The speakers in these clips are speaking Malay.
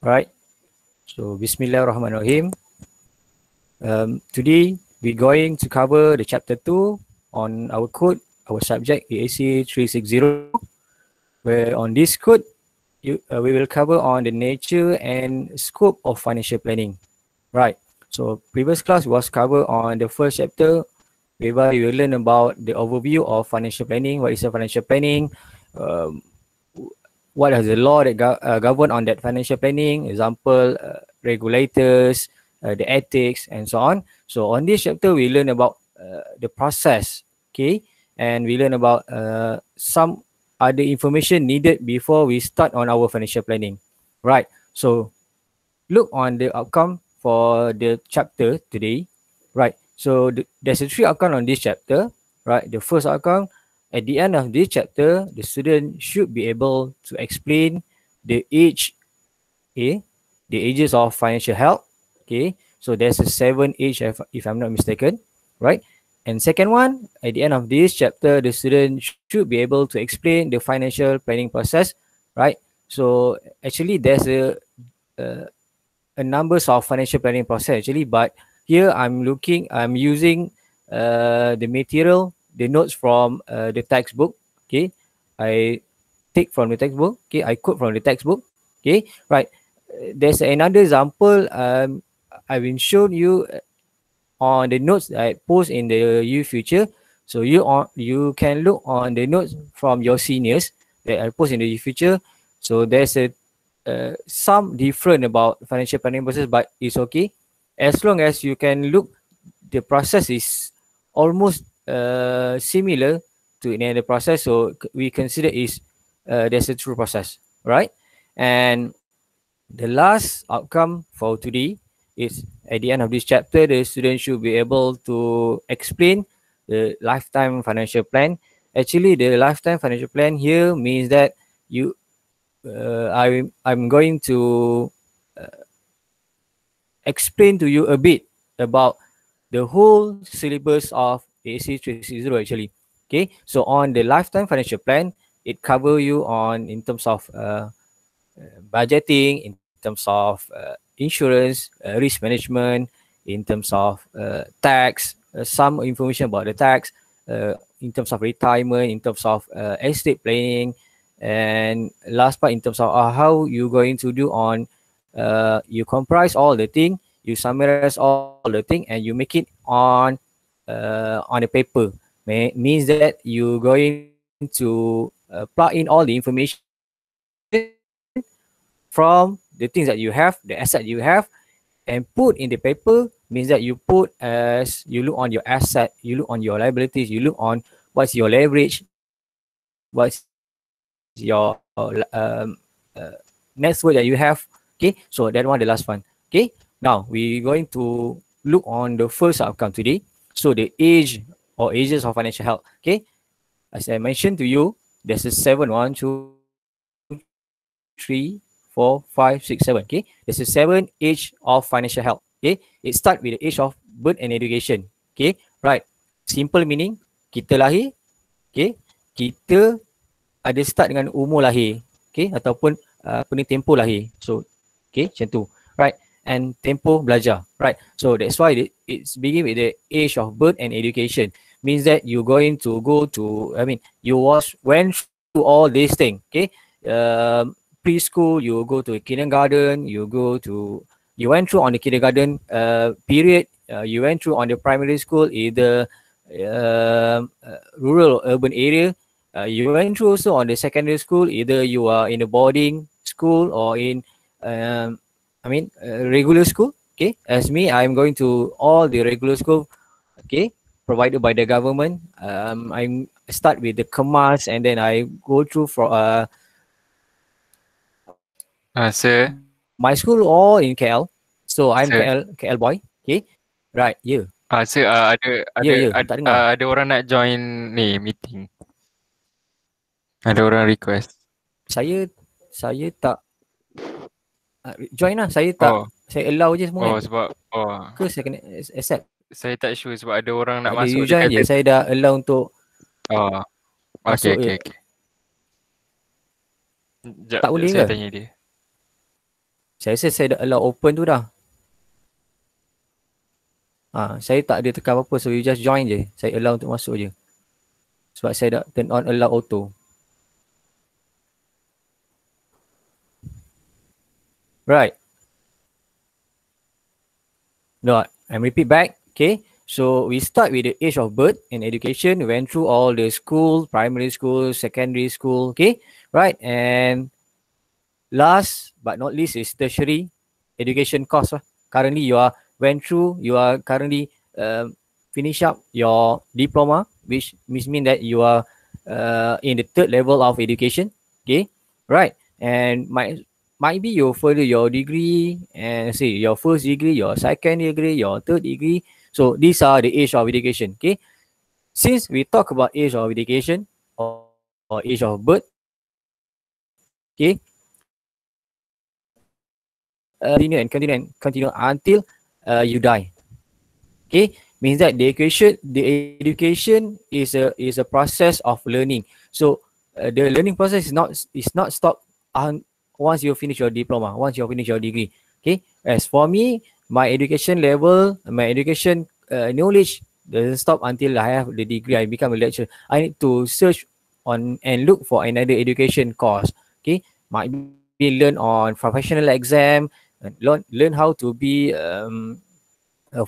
Right. So Bismillahirrahmanirrahim. Um, today we're going to cover the chapter two on our code, our subject AAC 360. Where on this code, you, uh, we will cover on the nature and scope of financial planning. Right. So previous class was covered on the first chapter whereby you will learn about the overview of financial planning, what is a financial planning, um, what is the law that go- uh, govern on that financial planning, example, uh, regulators, uh, the ethics and so on. So on this chapter, we learn about uh, the process, okay, and we learn about uh, some other information needed before we start on our financial planning, right? So look on the outcome for the chapter today, right? So th- there's a three outcome on this chapter, right? The first outcome, at the end of this chapter, the student should be able to explain the age, okay, the ages of financial health, okay. So there's a seven age if, if I'm not mistaken, right? And second one, at the end of this chapter, the student should be able to explain the financial planning process, right? So actually, there's a uh, a numbers of financial planning process actually, but here I'm looking, I'm using uh, the material, the notes from uh, the textbook. Okay, I take from the textbook. Okay, I quote from the textbook. Okay, right. There's another example. Um, I've been shown you uh, on the notes that I post in the U Future. So you on you can look on the notes from your seniors that I post in the Future. So there's a uh, some different about financial planning process, but it's okay as long as you can look. The process is almost uh, similar to any other process, so we consider is uh, there's a true process, right? And the last outcome for today is at the end of this chapter, the student should be able to explain the lifetime financial plan. Actually, the lifetime financial plan here means that you, uh, I, I'm going to uh, explain to you a bit about the whole syllabus of AC 360 actually. Okay, so on the lifetime financial plan, it cover you on in terms of uh, uh, budgeting, in terms of uh, insurance, uh, risk management, in terms of uh, tax, uh, some information about the tax, in terms of retirement, in terms of estate planning, and last part in terms of how you going to do on, you comprise all the thing, you summarize all the thing, and you make it on uh, on the paper. May, means that you're going to uh, plug in all the information from the things that you have, the asset you have, and put in the paper means that you put as you look on your asset, you look on your liabilities, you look on what's your leverage, what's your um, uh, net worth that you have. Okay, so that one the last one. Okay, now we're going to look on the first outcome today. So the age or ages of financial health. Okay, as I mentioned to you, there's a seven one, two, three, four, five, six, seven. Okay, there's a seven age of financial health. Okay, it start with the age of birth and education. Okay, right. Simple meaning kita lahir. Okay, kita ada start dengan umur lahir. Okay, ataupun uh, apa ni tempoh lahir. So, okay, macam tu. Right. And tempoh belajar. Right. So that's why it, it's begin with the age of birth and education. Means that you're going to go to, I mean, you was went through all these things. Okay. Um, preschool, you go to kindergarten, you go to, you went through on the kindergarten uh, period, uh, you went through on the primary school, either uh, uh, rural or urban area, uh, you went through also on the secondary school, either you are in a boarding school or in, um, I mean, uh, regular school. Okay, as me, I'm going to all the regular school. Okay, provided by the government. Um, I'm start with the Kemas and then I go through for uh Ah, sir. my school all in KL. So I'm Sir. KL KL boy. Okay, right. Yeah. Ah, sir, ah, ada ada Ya, ya, ada, dengar. ah, ada orang nak join ni meeting. Ada orang request. Saya saya tak uh, join lah. Saya tak Oh, saya allow je semua oh kan. sebab oh, Ke saya kena accept. saya tak sure sebab ada orang nak Okay, masuk you join je. Saya dah allow untuk Oh. masuk Okay, okay. Sekejap, Tak boleh saya ke? tanya dia. Saya rasa saya dah allow open tu dah. Ha, saya tak ada tekan apa-apa so you just join je. Saya allow untuk masuk je. Sebab saya dah turn on allow auto. Right. No, I'm repeat back. Okay. So we start with the age of birth and education. We went through all the school, primary school, secondary school. Okay. Right. And last but not least is tertiary education course. Currently you are went through, you are currently uh, finish up your diploma, which which mean that you are uh, in the third level of education. Okay. Right. And might might be you further your degree and say your first degree, your second degree, your third degree. So these are the age of education. Okay. Since we talk about age of education or, or age of birth, okay, uh, continue and continue and continue until uh, you die. Okay, means that the education, the education is a is a process of learning. So uh, the learning process is not is not stopped on once you finish your diploma, once you finish your degree. Okay, as for me, my education level, my education uh, knowledge doesn't stop until I have the degree. I become a lecturer. I need to search on and look for another education course. Okay, might be learn on professional exam, learn learn how to be um, a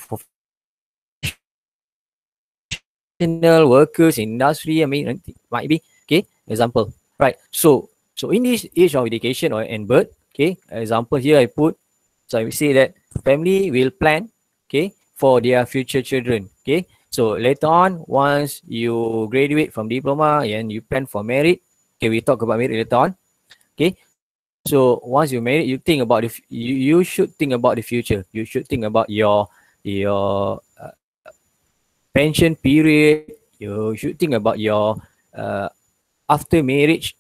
professional workers in industry. I mean, might be okay. Example, right? So so in this age of education or and birth, okay. Example here I put. So I say that family will plan, okay, for their future children, okay. So later on, once you graduate from diploma and you plan for marriage, okay, we talk about marriage later on, okay. So once you married, you think about the you, you should think about the future. You should think about your your uh, pension period. You should think about your uh, after marriage.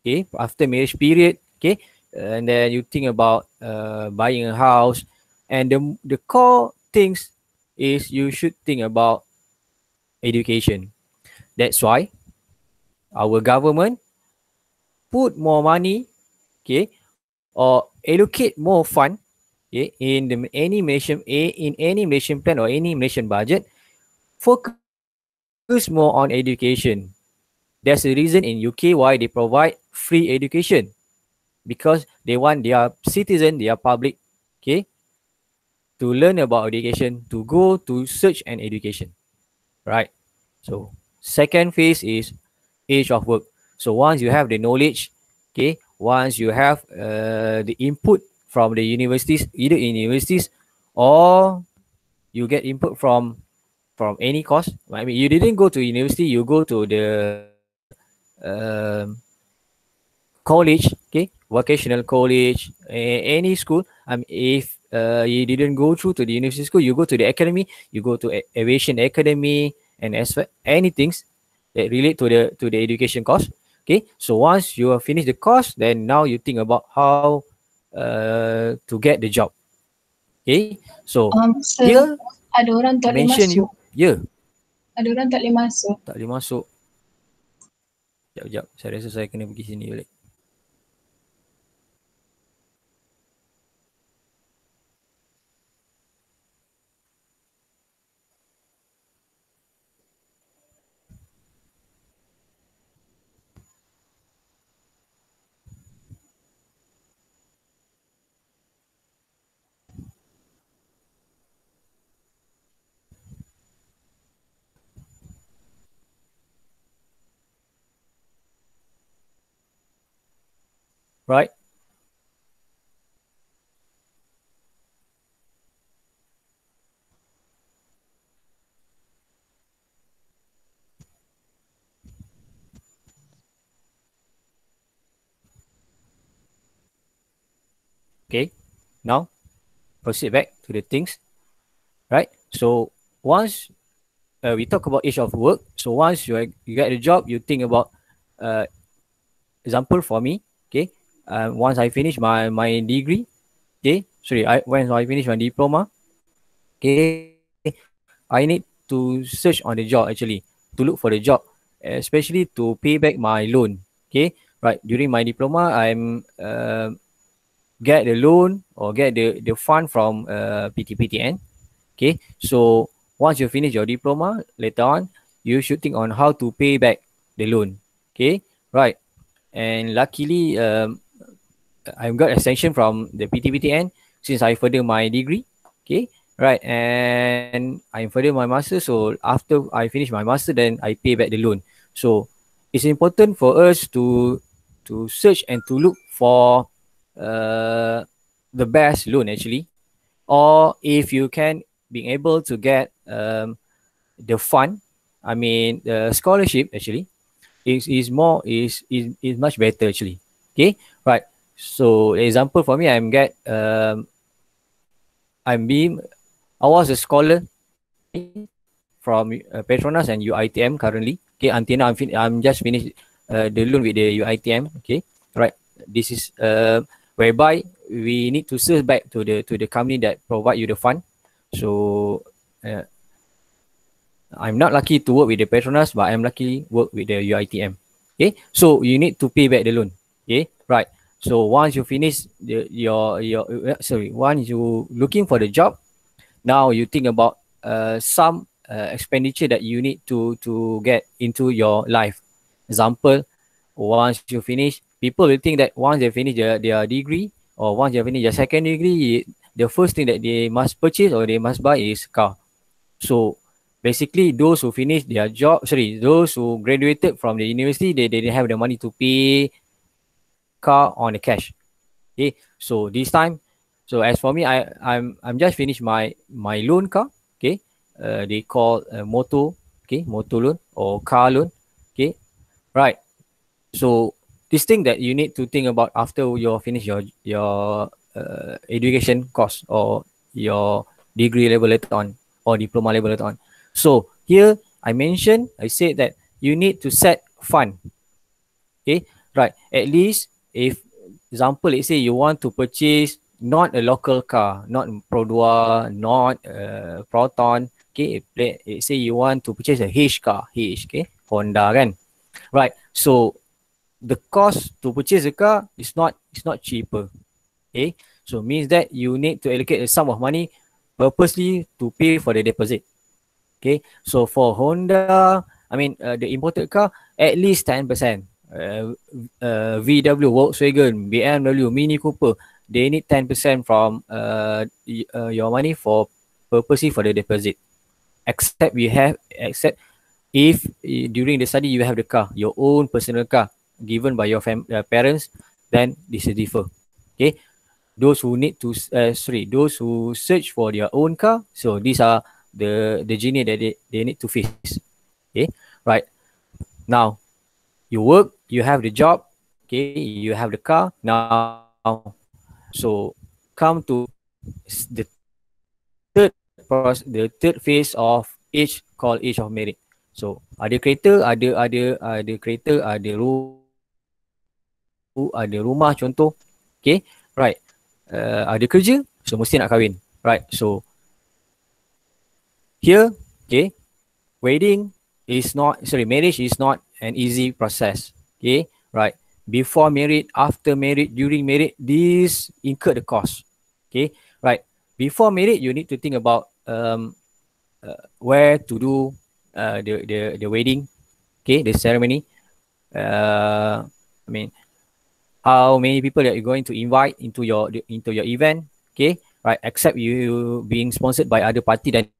Okay, after marriage period. Okay, and then you think about uh, buying a house, and the the core things is you should think about education. That's why our government put more money okay, or allocate more fund, okay, in the any Malaysian in any Malaysian plan or any Malaysian budget, focus more on education. There's a reason in UK why they provide free education because they want their citizen, their public, okay, to learn about education, to go to search and education, right? So second phase is age of work. So once you have the knowledge, okay, once you have uh, the input from the universities, either in universities or you get input from from any course. I mean, you didn't go to university, you go to the um, college, okay, vocational college, a- any school. Mean, if uh, you didn't go through to the university school, you go to the academy, you go to aviation academy, and as well, anything that relate to the to the education course. Okay, so once you have finished the course, then now you think about how uh, to get the job. Okay, so Um, sir, here ada orang tak boleh mention you, masuk. yeah, Ada orang tak boleh masuk. tak boleh masuk. Sekejap, sekejap. Saya rasa saya kena pergi sini balik. Right? Okay, now proceed back to the things. Right? So once uh, we talk about age of work, so once you, you get a job, you think about uh, example for me, uh, once I finish my, my degree, okay, sorry, I once I finish my diploma, okay, I need to search on the job actually, to look for the job, especially to pay back my loan, okay, right, during my diploma, I'm uh, get the loan or get the the fund from uh, PTPTN. Okay, so once you finish your diploma, later on you should think on how to pay back the loan. Okay, right. And luckily, um, I've got extension from the PTPTN since I further my degree. Okay, right. And I further my master. So after I finish my master, then I pay back the loan. So it's important for us to to search and to look for uh, the best loan actually, or if you can being able to get um, the fund, I mean the scholarship actually, is is more is is is much better actually. Okay, right. So example for me, I'm get um, I'm being I was a scholar from uh, Petronas and UITM currently. Okay, until now I'm fin- I'm just finished uh, the loan with the UITM. Okay, right. This is uh, whereby we need to serve back to the to the company that provide you the fund. So uh, I'm not lucky to work with the Petronas, but I'm lucky work with the UITM. Okay, so you need to pay back the loan. Okay, right. So once you finish the, your your uh, sorry, once you looking for the job, now you think about uh, some uh, expenditure that you need to to get into your life. Example, once you finish, people will think that once they finish their, their degree or once they finish their second degree, the first thing that they must purchase or they must buy is car. So basically, those who finish their job, sorry, those who graduated from the university, they, they didn't have the money to pay car on the cash. Okay, so this time, so as for me, I I'm I'm just finished my my loan car. Okay, uh, they call uh, motor. Okay, motor loan or car loan. Okay, right. So this thing that you need to think about after you finish your your uh, education course or your degree level later on or diploma level later on. So here I mentioned, I said that you need to set fund. Okay, right. At least if example, let's say you want to purchase not a local car, not Pro2, not uh, Proton. Okay, let's say you want to purchase a H car, H, okay, Honda kan. Right. So the cost to purchase a car is not is not cheaper. Okay, so means that you need to allocate a sum of money purposely to pay for the deposit. Okay, so for Honda, I mean uh, the imported car, at least ten percent. Uh, uh, VW, Volkswagen, BMW, Mini Cooper, they need ten percent from uh, uh, your money for purposely for the deposit. Except you have, except if during the study you have the car, your own personal car, given by your fam- uh, parents, then this is differ. Okay, those who need to uh, sorry, those who search for their own car, so these are the the journey that they, they need to face. Okay, right. Now, you work, you have the job, okay, you have the car. Now, so come to the third process, the third phase of age called age of merit. So ada kereta, ada ada ada kereta, ada ru ada rumah contoh. Okay, right. Uh, ada kerja, so mesti nak kahwin. Right. So here, okay, wedding is not sorry, marriage is not an easy process. Okay, right. Before married, after married, during married, this incur the cost. Okay, right. Before married, you need to think about um uh, where to do uh, the the the wedding. Okay, the ceremony. Uh, I mean, how many people that you're going to invite into your into your event. Okay, right. Except you being sponsored by other party, then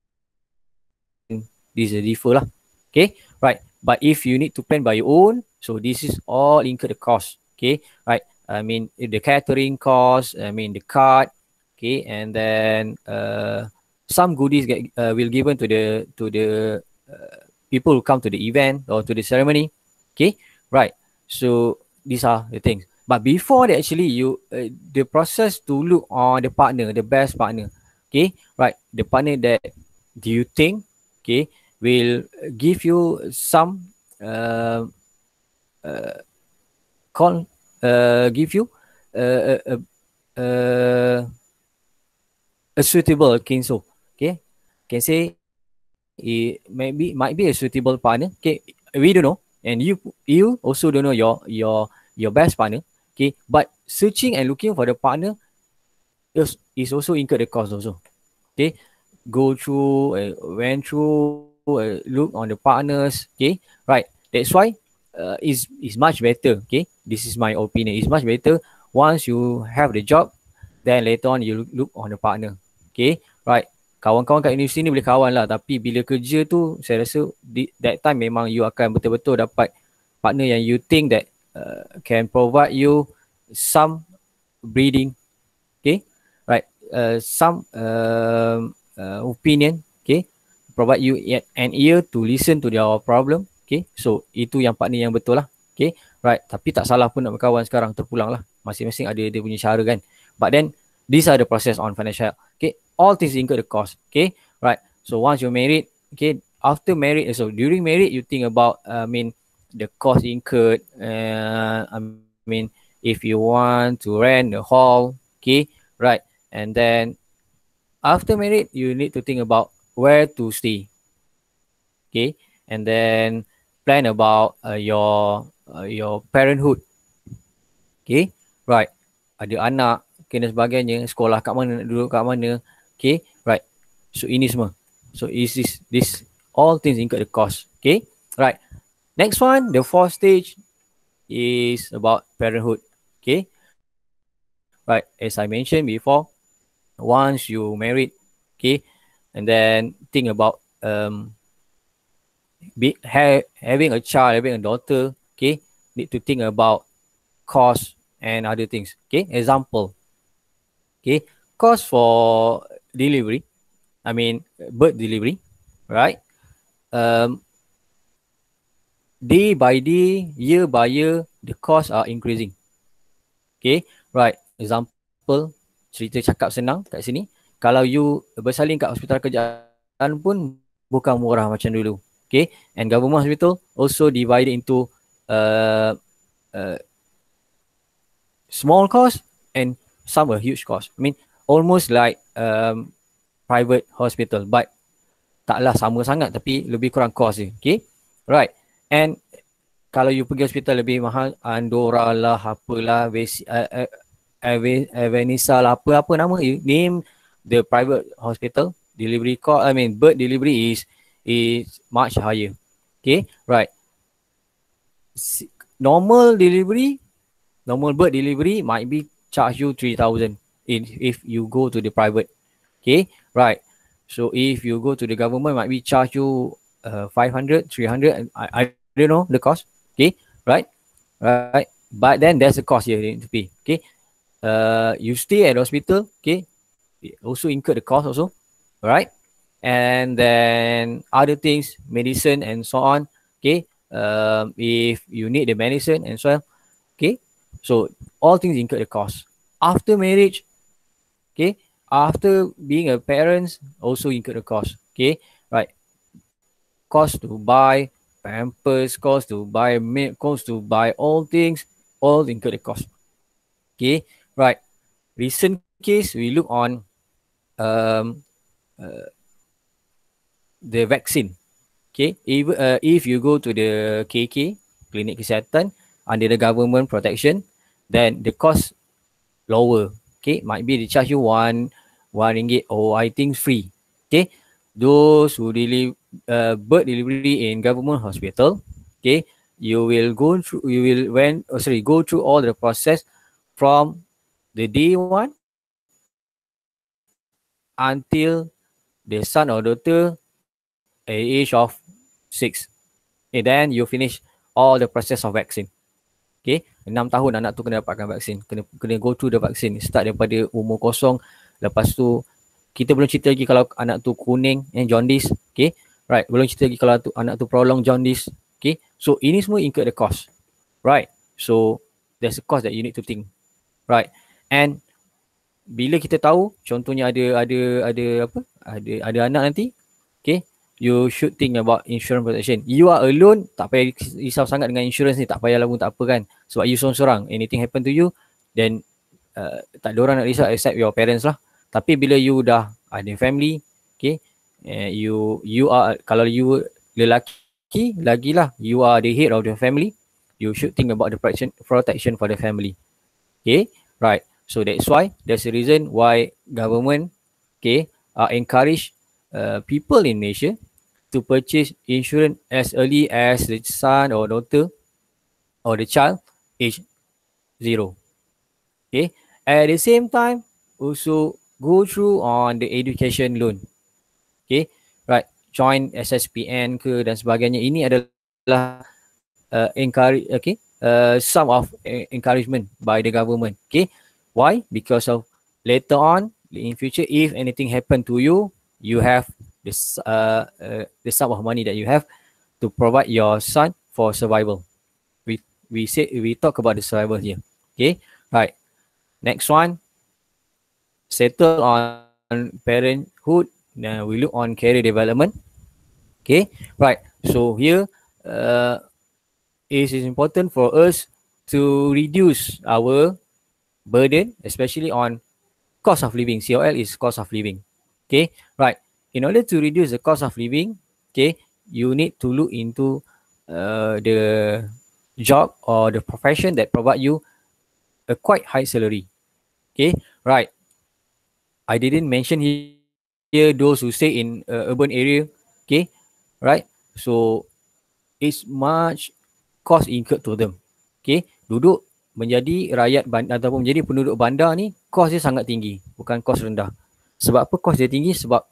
this is differ lah. Okay, right. But if you need to plan by your own, so this is all incur the cost. Okay, right. I mean the catering cost. I mean the card. Okay, and then uh, some goodies get uh, will given to the to the uh, people who come to the event or to the ceremony. Okay, right. So these are the things. But before that, actually, you uh, the process to look on the partner, the best partner. Okay, right. The partner that do you think, okay, will give you some uh, uh, call uh, give you uh, uh, uh, a suitable kinso. Okay, can say it maybe might be a suitable partner. Okay, we don't know, and you you also don't know your your your best partner. Okay, but searching and looking for the partner is, is also incur the cost also. Okay, go through, uh, went through, uh, look on the partners. Okay, right. That's why uh, is is much better. Okay, this is my opinion. It's much better once you have the job, then later on you look, on the partner. Okay, right. Kawan-kawan kat universiti ni boleh kawan lah tapi bila kerja tu saya rasa di, that time memang you akan betul-betul dapat partner yang you think that uh, can provide you some breeding okay right uh, some uh, uh, opinion provide you e- an ear to listen to their problem okay? So itu yang partner yang betul lah okay? Right tapi tak salah pun nak berkawan sekarang terpulang lah. Masing-masing ada dia punya cara kan. But then these are the process on financial okay? All things incur the cost okay? Right so once you're married okay? After married so during married you think about uh, I mean the cost incurred uh, I mean if you want to rent a hall okay? Right and then after married you need to think about where to stay okay and then plan about uh, your uh, your parenthood. Okay right. Ada anak okay, dan sebagainya sekolah kat mana nak duduk kat mana. Okay right. So ini semua. So is this this all things incur the cost okay right. Next one the fourth stage is about parenthood. Okay right. As i mentioned before once you married okay and then think about um be, ha- having a child having a daughter okay need to think about cost and other things okay? Example okay? Cost for delivery i mean birth delivery right? Um day by day year by year the costs are increasing okay? Right example cerita cakap senang kat sini kalau you bersalin kat hospital kerajaan pun bukan murah macam dulu. Okay? And government hospital also divided into uh, uh, small cost and some a huge cost. I mean almost like um, private hospital. But taklah sama sangat tapi lebih kurang cost je. Okay? Right. And kalau you pergi hospital lebih mahal Andorra lah apalah uh, uh, Venisa lah apa apa nama you name the private hospital delivery cost I mean birth delivery is is much higher. Okay right. Normal delivery normal birth delivery might be charge you 3000 in if you go to the private. Okay right. So if you go to the government might be charge you uh, 500 300 I, I don't know the cost. Okay right right. But then there's a cost you need to pay okay uh you stay at hospital okay also incur the cost also right and then other things medicine and so on okay? Um if you need the medicine and so on okay? So all things incur the cost. After marriage okay? After being a parents also incur the cost okay? Right? Cost to buy pampers cost to buy milk cost to buy all things all incur the cost okay? Right? Recent case we look on um uh, the vaccine. Okay if uh, if you go to the KK klinik kesihatan under the government protection then the cost lower. Okay might be they charge you one one ringgit or I think free. Okay those who deliver uh, birth delivery in government hospital okay you will go through you will when oh, sorry go through all the process from the day one until the son or daughter at age of six. And then you finish all the process of vaccine. Okay enam tahun anak tu kena dapatkan vaksin kena kena go through the vaccine. Start daripada umur kosong. Lepas tu kita belum cerita lagi kalau anak tu kuning and jaundice. Okay right belum cerita lagi kalau tu, anak tu prolong jaundice. Okay so ini semua incur the cost. Right so there's a cost that you need to think. Right and bila kita tahu contohnya ada ada ada apa? Ada ada anak nanti okay you should think about insurance protection. You are alone tak payah risau sangat dengan insurance ni tak payah pun tak apa kan. Sebab you seorang-seorang anything happen to you then uh, tak ada orang nak risau except your parents lah. Tapi bila you dah ada family okay uh, you you are kalau you lelaki lagilah you are the head of the family you should think about the protection protection for the family. Okay right So that's why there's a reason why government okay uh, encourage uh, people in Malaysia to purchase insurance as early as the son or daughter or the child age zero. Okay. At the same time, also go through on the education loan. Okay. Right. Join SSPN ke dan sebagainya. Ini adalah uh, encourage, okay, uh, some of uh, encouragement by the government. Okay. Why? Because of later on in future, if anything happen to you, you have this uh, uh, the sum of money that you have to provide your son for survival. We we say we talk about the survival here. Okay. Right. Next one. Settle on parenthood. Now we look on career development. Okay. Right. So here uh, it is important for us to reduce our burden, especially on cost of living. COL is cost of living. Okay, right. In order to reduce the cost of living, okay, you need to look into uh, the job or the profession that provide you a quite high salary. Okay, right. I didn't mention here those who stay in uh, urban area. Okay, right. So it's much cost incurred to them. Okay, duduk menjadi rakyat bandar ataupun menjadi penduduk bandar ni kos dia sangat tinggi. Bukan kos rendah. Sebab apa kos dia tinggi? Sebab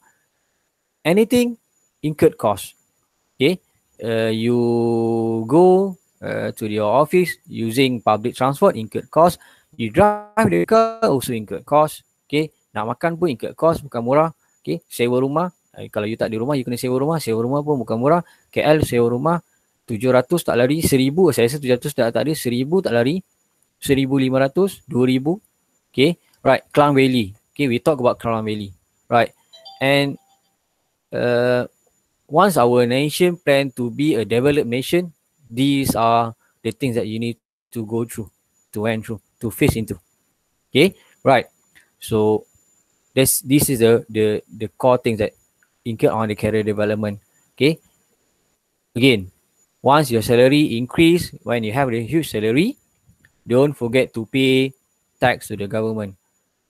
anything incurred cost. Okay? Uh, you go uh, to your office using public transport incurred cost. You drive the car also incurred cost. Okay? Nak makan pun incurred cost bukan murah. Okay? Sewa rumah. Uh, kalau you tak di rumah you kena sewa rumah. Sewa rumah pun bukan murah. KL sewa rumah 700 tak lari 1000 saya rasa 700 tak tak ada 1000 tak lari 1500 2000 okay right Klang Valley. Okay we talk about Klang Valley right? And uh, once our nation plan to be a developed nation these are the things that you need to go through to went through to face into. Okay right. So this this is the the the core things that incur on the career development. Okay. Again once your salary increase when you have a huge salary don't forget to pay tax to the government.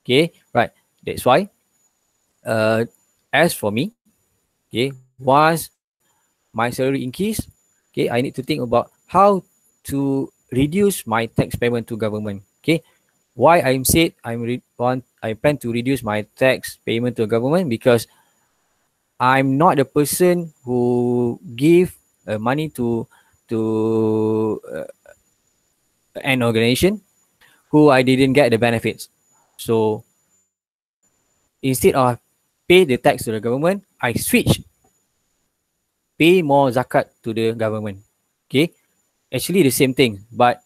Okay, right. That's why, uh, as for me, okay, once my salary increase, okay, I need to think about how to reduce my tax payment to government. Okay, why I'm said I'm re- want I plan to reduce my tax payment to government because I'm not the person who give uh, money to to uh, an organization who I didn't get the benefits. So instead of pay the tax to the government, I switch pay more zakat to the government. Okay, actually the same thing, but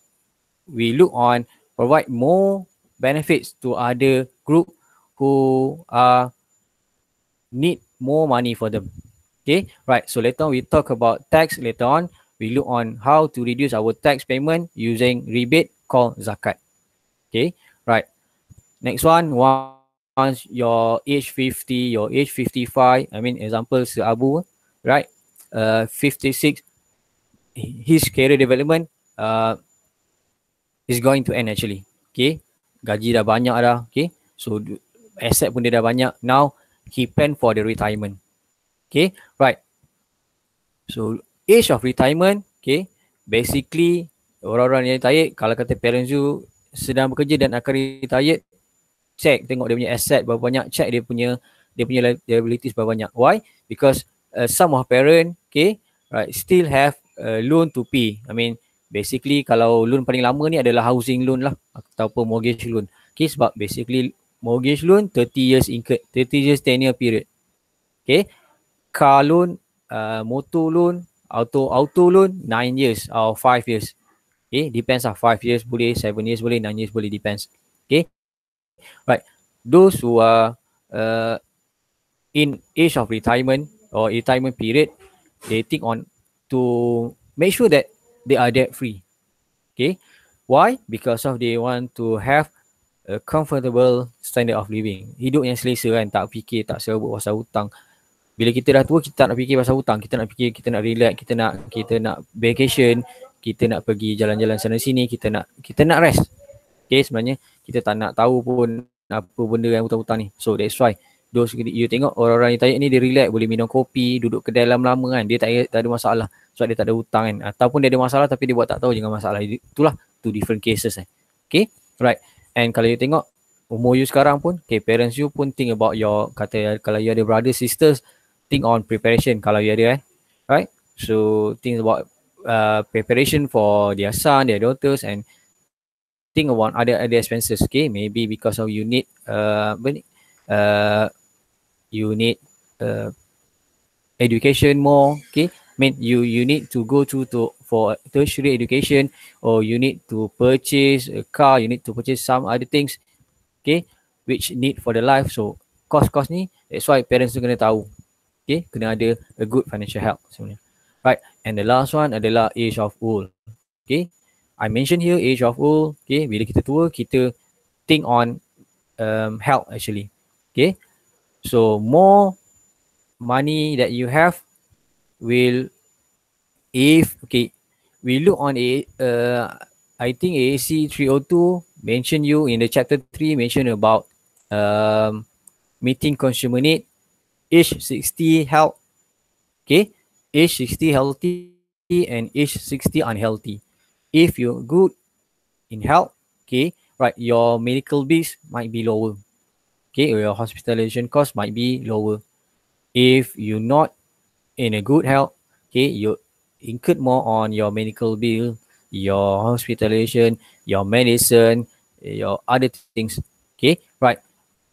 we look on provide more benefits to other group who are need more money for them. Okay, right. So later on we talk about tax later on we look on how to reduce our tax payment using rebate called zakat. Okay, right. Next one, once your age 50, your age 55, I mean example Sir Abu, right? Uh, 56, his career development uh, is going to end actually. Okay, gaji dah banyak dah. Okay, so asset pun dia dah banyak. Now he plan for the retirement. Okay, right. So age of retirement, okay, basically orang-orang yang retired, kalau kata parents you sedang bekerja dan akan retired, check tengok dia punya asset berapa banyak, check dia punya dia punya liabilities berapa banyak. Why? Because uh, some of parent, okay, right, still have uh, loan to pay. I mean, basically kalau loan paling lama ni adalah housing loan lah ataupun mortgage loan. Okay, sebab basically mortgage loan 30 years incurred, 30 years tenure period. Okay, car loan, uh, motor loan, auto auto loan 9 years or 5 years. Okay, depends lah 5 years boleh, 7 years boleh, 9 years boleh depends. Okay. Right. Those who are uh, in age of retirement or retirement period, they think on to make sure that they are debt free. Okay. Why? Because of they want to have a comfortable standard of living. Hidup yang selesa kan, tak fikir, tak serabut pasal hutang bila kita dah tua kita tak nak fikir pasal hutang kita nak fikir kita nak relax kita nak kita nak vacation kita nak pergi jalan-jalan sana sini kita nak kita nak rest Okay sebenarnya kita tak nak tahu pun apa benda yang hutang-hutang ni. So that's why those you tengok orang-orang yang tanya ni dia relax boleh minum kopi, duduk kedai lama-lama kan. Dia tak, tak ada masalah sebab dia tak ada hutang kan. Ataupun dia ada masalah tapi dia buat tak tahu jangan masalah. Itulah two different cases eh. Okay. Right. And kalau you tengok umur you sekarang pun, okay, parents you pun think about your, kata kalau you ada brothers, sisters, think on preparation kalau you ada eh. Right. So think about uh, preparation for their son, their daughters and think about other other expenses. Okay. Maybe because of you need uh, uh, you need uh, education more. Okay. I mean you you need to go to to for tertiary education or you need to purchase a car, you need to purchase some other things okay which need for the life so cost-cost ni that's why parents tu kena tahu okay kena ada a good financial help sebenarnya. Right and the last one adalah age of old. Okay I mention here age of old. Okay bila kita tua kita think on um, health actually. Okay so more money that you have will if okay we look on a uh, I think AAC 302 mention you in the chapter 3 mention about um, meeting consumer need age 60 health okay age 60 healthy and age 60 unhealthy if you're good in health okay right your medical bills might be lower okay or your hospitalization cost might be lower if you're not in a good health okay you incurred more on your medical bill your hospitalization, your medicine, your other things. Okay, right.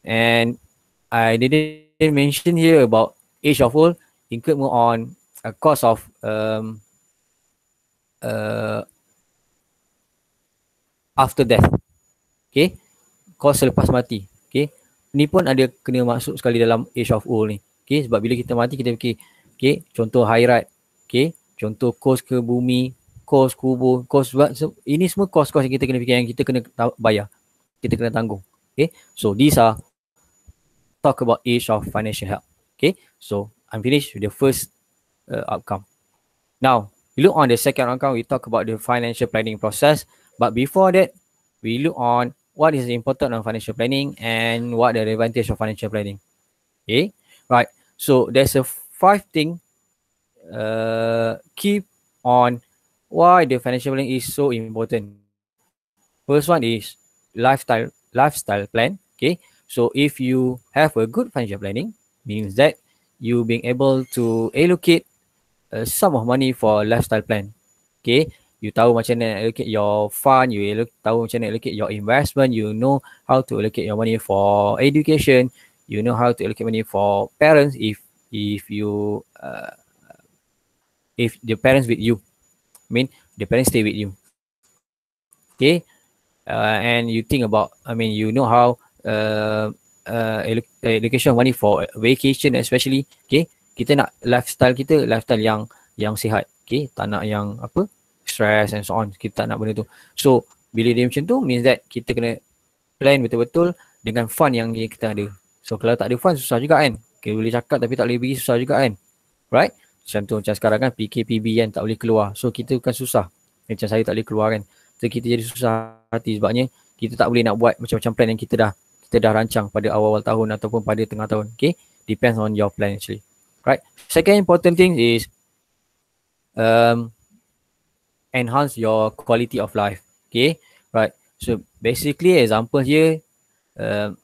And I didn't mention here about age of old, include more on a cost of um, uh, after death. Okay, cost selepas mati. Okay, ni pun ada kena masuk sekali dalam age of old ni. Okay, sebab bila kita mati kita fikir, okay, contoh hairat. Okay, contoh kos ke bumi, kos kubur, kos sebab ini semua kos-kos yang kita kena fikir yang kita kena bayar. Kita kena tanggung. Okay. So these are talk about age of financial help. Okay. So I'm finished with the first uh, outcome. Now, we look on the second outcome, we talk about the financial planning process. But before that, we look on what is important on financial planning and what are the advantage of financial planning. Okay. Right. So there's a five thing uh, keep on why the financial planning is so important. First one is lifestyle lifestyle plan. Okay, so if you have a good financial planning, means that you being able to allocate a sum of money for lifestyle plan. Okay, you tahu macam mana allocate your fund, you tahu macam mana allocate your investment, you know how to allocate your money for education, you know how to allocate money for parents if if you uh, if the parents with you I mean the parents stay with you. Okay. Uh, and you think about, I mean, you know how uh, uh, education money for vacation especially. Okay. Kita nak lifestyle kita, lifestyle yang yang sihat. Okay. Tak nak yang apa, stress and so on. Kita tak nak benda tu. So, bila dia macam tu, means that kita kena plan betul-betul dengan fund yang kita ada. So, kalau tak ada fund, susah juga kan. Kita boleh cakap tapi tak boleh bagi susah juga kan. Right? Macam tu macam sekarang kan PKPB kan tak boleh keluar. So kita kan susah. Macam saya tak boleh keluar kan. So kita jadi susah hati sebabnya kita tak boleh nak buat macam-macam plan yang kita dah kita dah rancang pada awal-awal tahun ataupun pada tengah tahun. Okay. Depends on your plan actually. Right. Second important thing is um, enhance your quality of life. Okay. Right. So basically example here um,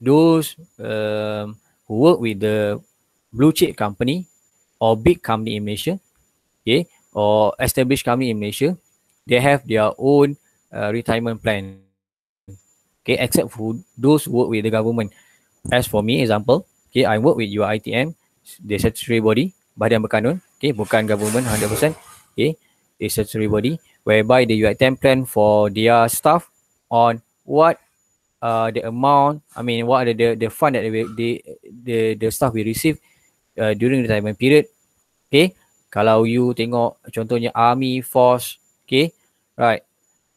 those um, who work with the blue chip company or big company in Malaysia, okay, or established company in Malaysia, they have their own uh, retirement plan. Okay, except for those who work with the government. As for me, example, okay, I work with UiTM, the statutory body, badan berkanun, okay, bukan government 100%, okay, the statutory body, whereby the UiTM plan for their staff on what uh, the amount, I mean, what are the the fund that they, they the the staff will receive uh, during retirement period. Okay. Kalau you tengok contohnya army, force, okay. Right.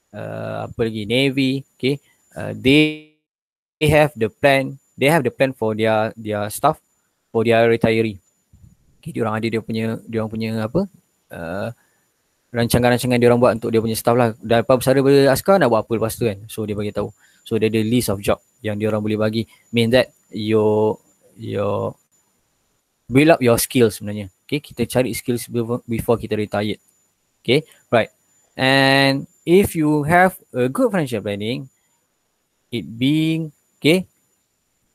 Uh, apa lagi? Navy, okay. Uh, they, they have the plan, they have the plan for their their staff, for their retiree. Okay, dia orang ada dia punya dia orang punya apa? Uh, rancangan-rancangan dia orang buat untuk dia punya staff lah. Dan apa bersara askar nak buat apa lepas tu kan. So dia bagi tahu. So dia ada list of job yang dia orang boleh bagi. Mean that your your build up your skills sebenarnya. Okay, kita cari skills before kita retired. Okay, right. And if you have a good financial planning, it being, okay,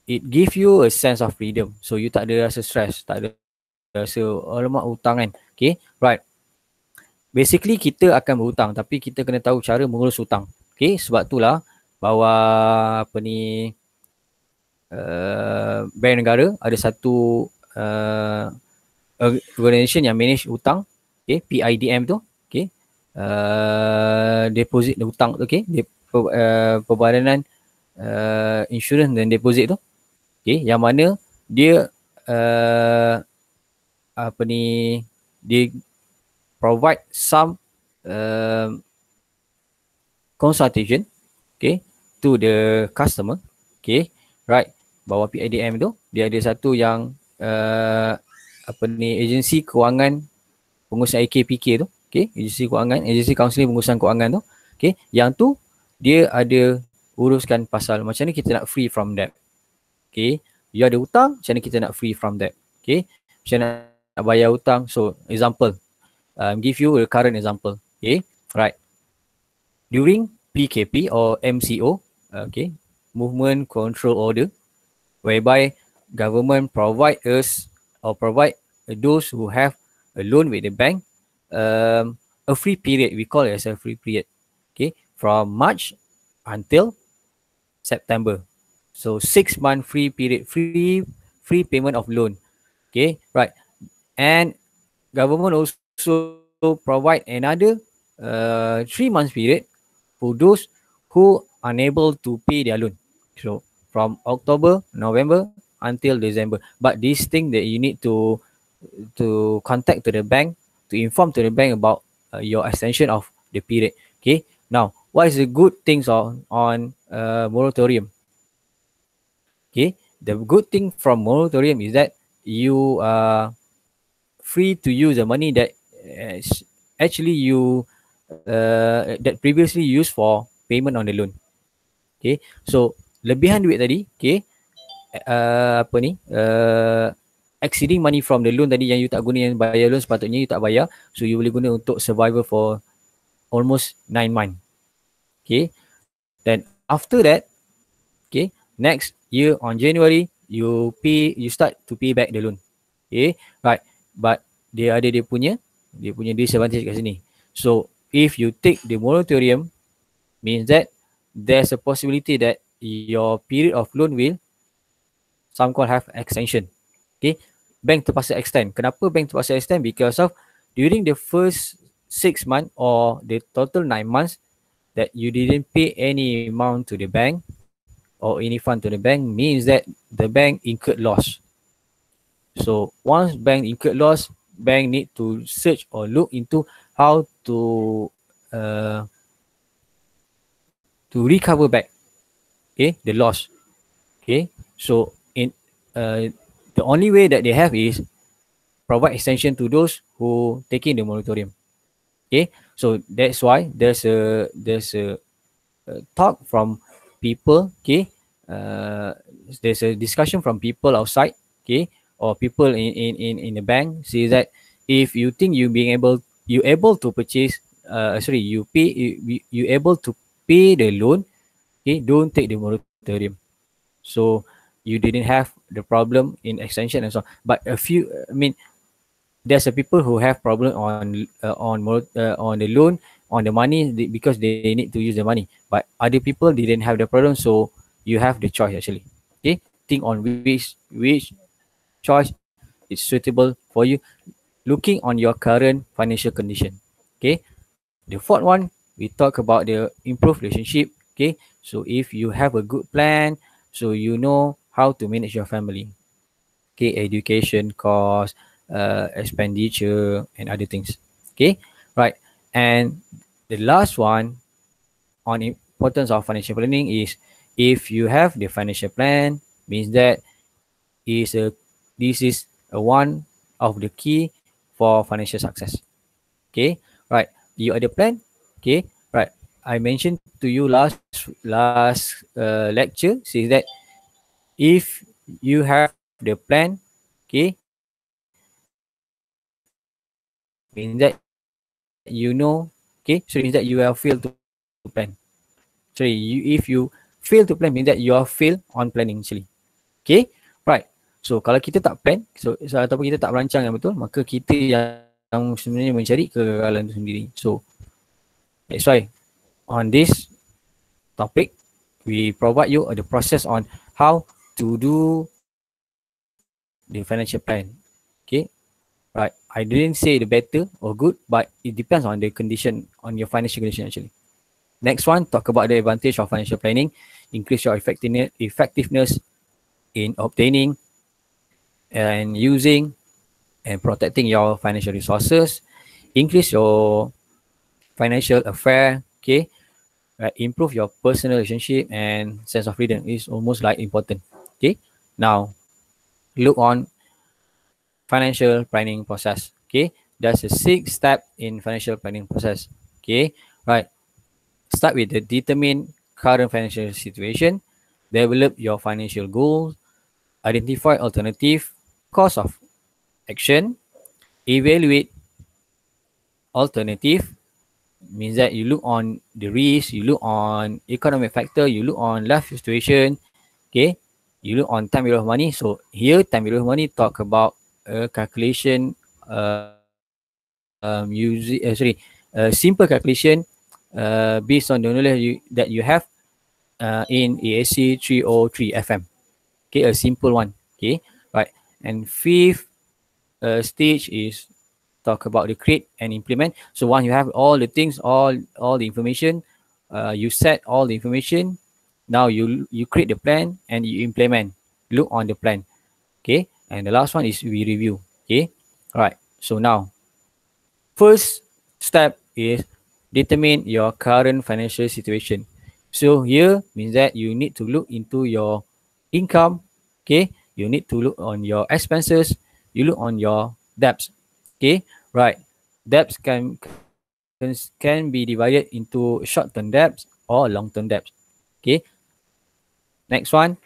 it give you a sense of freedom. So you tak ada rasa stress, tak ada rasa alamak hutang kan. Okay, right. Basically kita akan berhutang tapi kita kena tahu cara mengurus hutang. Okay, sebab itulah bahawa apa ni uh, bank negara ada satu uh, organisation yang manage hutang okay PIDM tu okay uh, deposit hutang okay de, uh, perbadanan uh, insurance dan deposit tu. Okay yang mana dia uh, apa ni dia provide some uh, consultation okay to the customer okay right. Bahawa PIDM tu dia ada satu yang uh, apa ni agensi kewangan pengurusan AKPK tu okey agensi kewangan agensi kaunseling pengurusan kewangan tu okey yang tu dia ada uruskan pasal macam ni kita nak free from debt. Okey you ada hutang macam ni kita nak free from debt. Okey macam nak, nak bayar hutang. So example um, give you a current example. Okey right. During PKP or MCO okay? Movement control order whereby government provide us or provide those who have a loan with the bank um, a free period. We call it as a free period. Okay, from March until September. So six month free period, free free payment of loan. Okay, right. And government also provide another uh, three months period for those who unable to pay their loan. So from October, November, until December. But this thing that you need to to contact to the bank to inform to the bank about uh, your extension of the period. Okay. Now, what is the good things on on uh, moratorium? Okay. The good thing from moratorium is that you are free to use the money that uh, actually you uh, that previously used for payment on the loan. Okay. So lebihan duit tadi, okay, uh, apa ni uh, exceeding money from the loan tadi yang you tak guna yang bayar loan sepatutnya you tak bayar so you boleh guna untuk survival for almost 9 month okay then after that okay next year on January you pay you start to pay back the loan okay right but dia ada dia punya dia punya disadvantage kat sini so if you take the moratorium means that there's a possibility that your period of loan will some call have extension. Okay, bank terpaksa extend. Kenapa bank terpaksa extend? Because of during the first six month or the total nine months that you didn't pay any amount to the bank or any fund to the bank means that the bank incurred loss. So once bank incurred loss, bank need to search or look into how to uh, to recover back okay the loss okay so uh, the only way that they have is provide extension to those who taking the moratorium. Okay, so that's why there's a there's a, a talk from people. Okay, uh, there's a discussion from people outside. Okay, or people in in in in the bank say that if you think you being able you able to purchase uh sorry you pay you, you able to pay the loan okay don't take the moratorium so you didn't have the problem in extension and so on. But a few, I mean, there's a people who have problem on uh, on uh, on the loan on the money because they need to use the money. But other people didn't have the problem, so you have the choice actually. Okay, think on which which choice is suitable for you, looking on your current financial condition. Okay, the fourth one we talk about the improved relationship. Okay, so if you have a good plan, so you know how to manage your family. Okay, education cost, uh, expenditure, and other things. Okay, right. And the last one on importance of financial planning is if you have the financial plan, means that is a this is a one of the key for financial success. Okay, right. you ada plan, okay, right. I mentioned to you last last uh, lecture says that if you have the plan, okay, means that you know, okay, so means that you have failed to plan. Sorry, you, if you fail to plan means that you are fail on planning actually. Okay, right. So kalau kita tak plan, so, so ataupun kita tak merancang yang betul, maka kita yang sebenarnya mencari kegagalan itu sendiri. So that's why on this topic, we provide you the process on how to do the financial plan. I didn't say the better or good, but it depends on the condition, on your financial condition actually. Next one, talk about the advantage of financial planning. Increase your effectiveness, effectiveness in obtaining and using and protecting your financial resources. Increase your financial affair, okay? Right, improve your personal relationship and sense of freedom is almost like important. Okay, now look on financial planning process. Okay, there's a six step in financial planning process. Okay, right. Start with the determine current financial situation, develop your financial goals, identify alternative course of action, evaluate alternative means that you look on the risk, you look on economic factor, you look on life situation, okay, you look on time value of money. So here time value of money talk about a calculation uh, um, using uh, sorry a simple calculation uh, based on the knowledge you, that you have uh, in ASC 303 FM. Okay, a simple one. Okay, right. And fifth uh, stage is talk about the create and implement. So once you have all the things, all all the information, uh, you set all the information. Now you you create the plan and you implement. Look on the plan. Okay. And the last one is we review. Okay. All right. So now, first step is determine your current financial situation. So here means that you need to look into your income. Okay. You need to look on your expenses. You look on your debts. Okay. Right. Debts can can, be divided into short-term debts or long-term debts. Okay. Next one,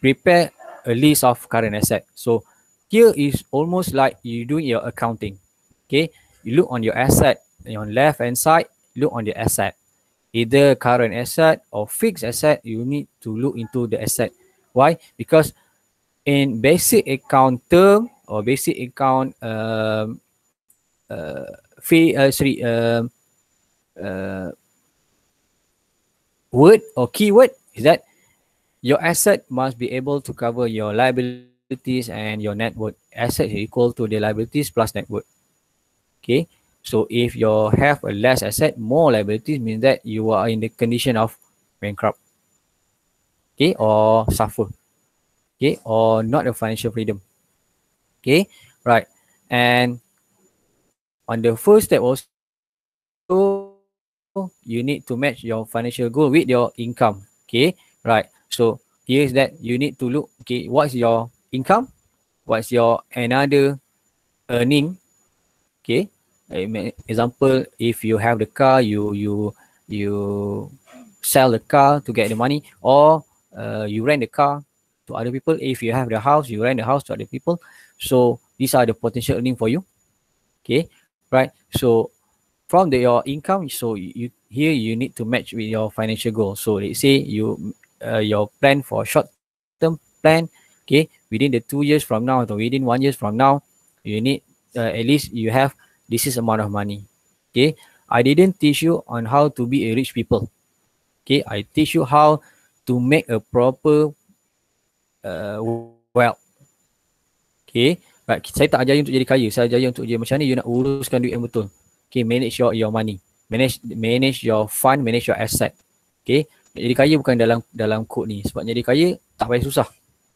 prepare a list of current asset. So here is almost like you doing your accounting. Okay. You look on your asset on left hand side, look on the asset. Either current asset or fixed asset, you need to look into the asset. Why? Because in basic account term or basic account um, uh, fee, uh, sorry, um, uh, word or keyword is that your asset must be able to cover your liabilities and your net worth. Asset is equal to the liabilities plus net worth. Okay. So if you have a less asset, more liabilities means that you are in the condition of bankrupt. Okay, or suffer. Okay, or not a financial freedom. Okay, right. And on the first step also, you need to match your financial goal with your income. Okay, right. So here's that you need to look, okay, what's your income? What's your another earning? Okay, example if you have the car you you you sell the car to get the money or uh, you rent the car to other people. If you have the house you rent the house to other people. So these are the potential earning for you. Okay right? So from the, your income so you here you need to match with your financial goal. So let's say you uh, your plan for short term plan okay within the two years from now or within one years from now you need uh, at least you have this is amount of money. Okay. I didn't teach you on how to be a rich people. Okay. I teach you how to make a proper uh, wealth. Okay. Right. Saya tak ajar you untuk jadi kaya. Saya ajar you untuk jadi macam ni you nak uruskan duit yang betul. Okay. Manage your your money. Manage manage your fund. Manage your asset. Okay. Jadi kaya bukan dalam dalam kod ni. Sebab jadi kaya tak payah susah.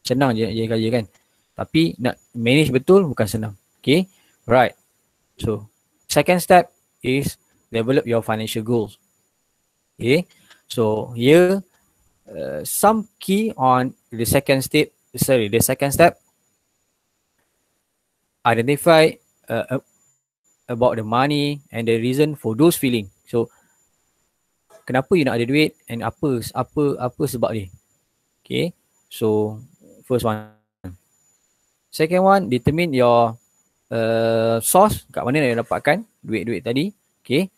Senang je jadi kaya kan. Tapi nak manage betul bukan senang. Okay. Right. So second step is develop your financial goals. Okay. So here uh, some key on the second step. Sorry, the second step. Identify uh, about the money and the reason for those feeling. So kenapa you nak ada duit and apa apa apa sebab dia. Okay. So first one. Second one determine your uh, source kat mana nak dapatkan duit-duit tadi. Okay.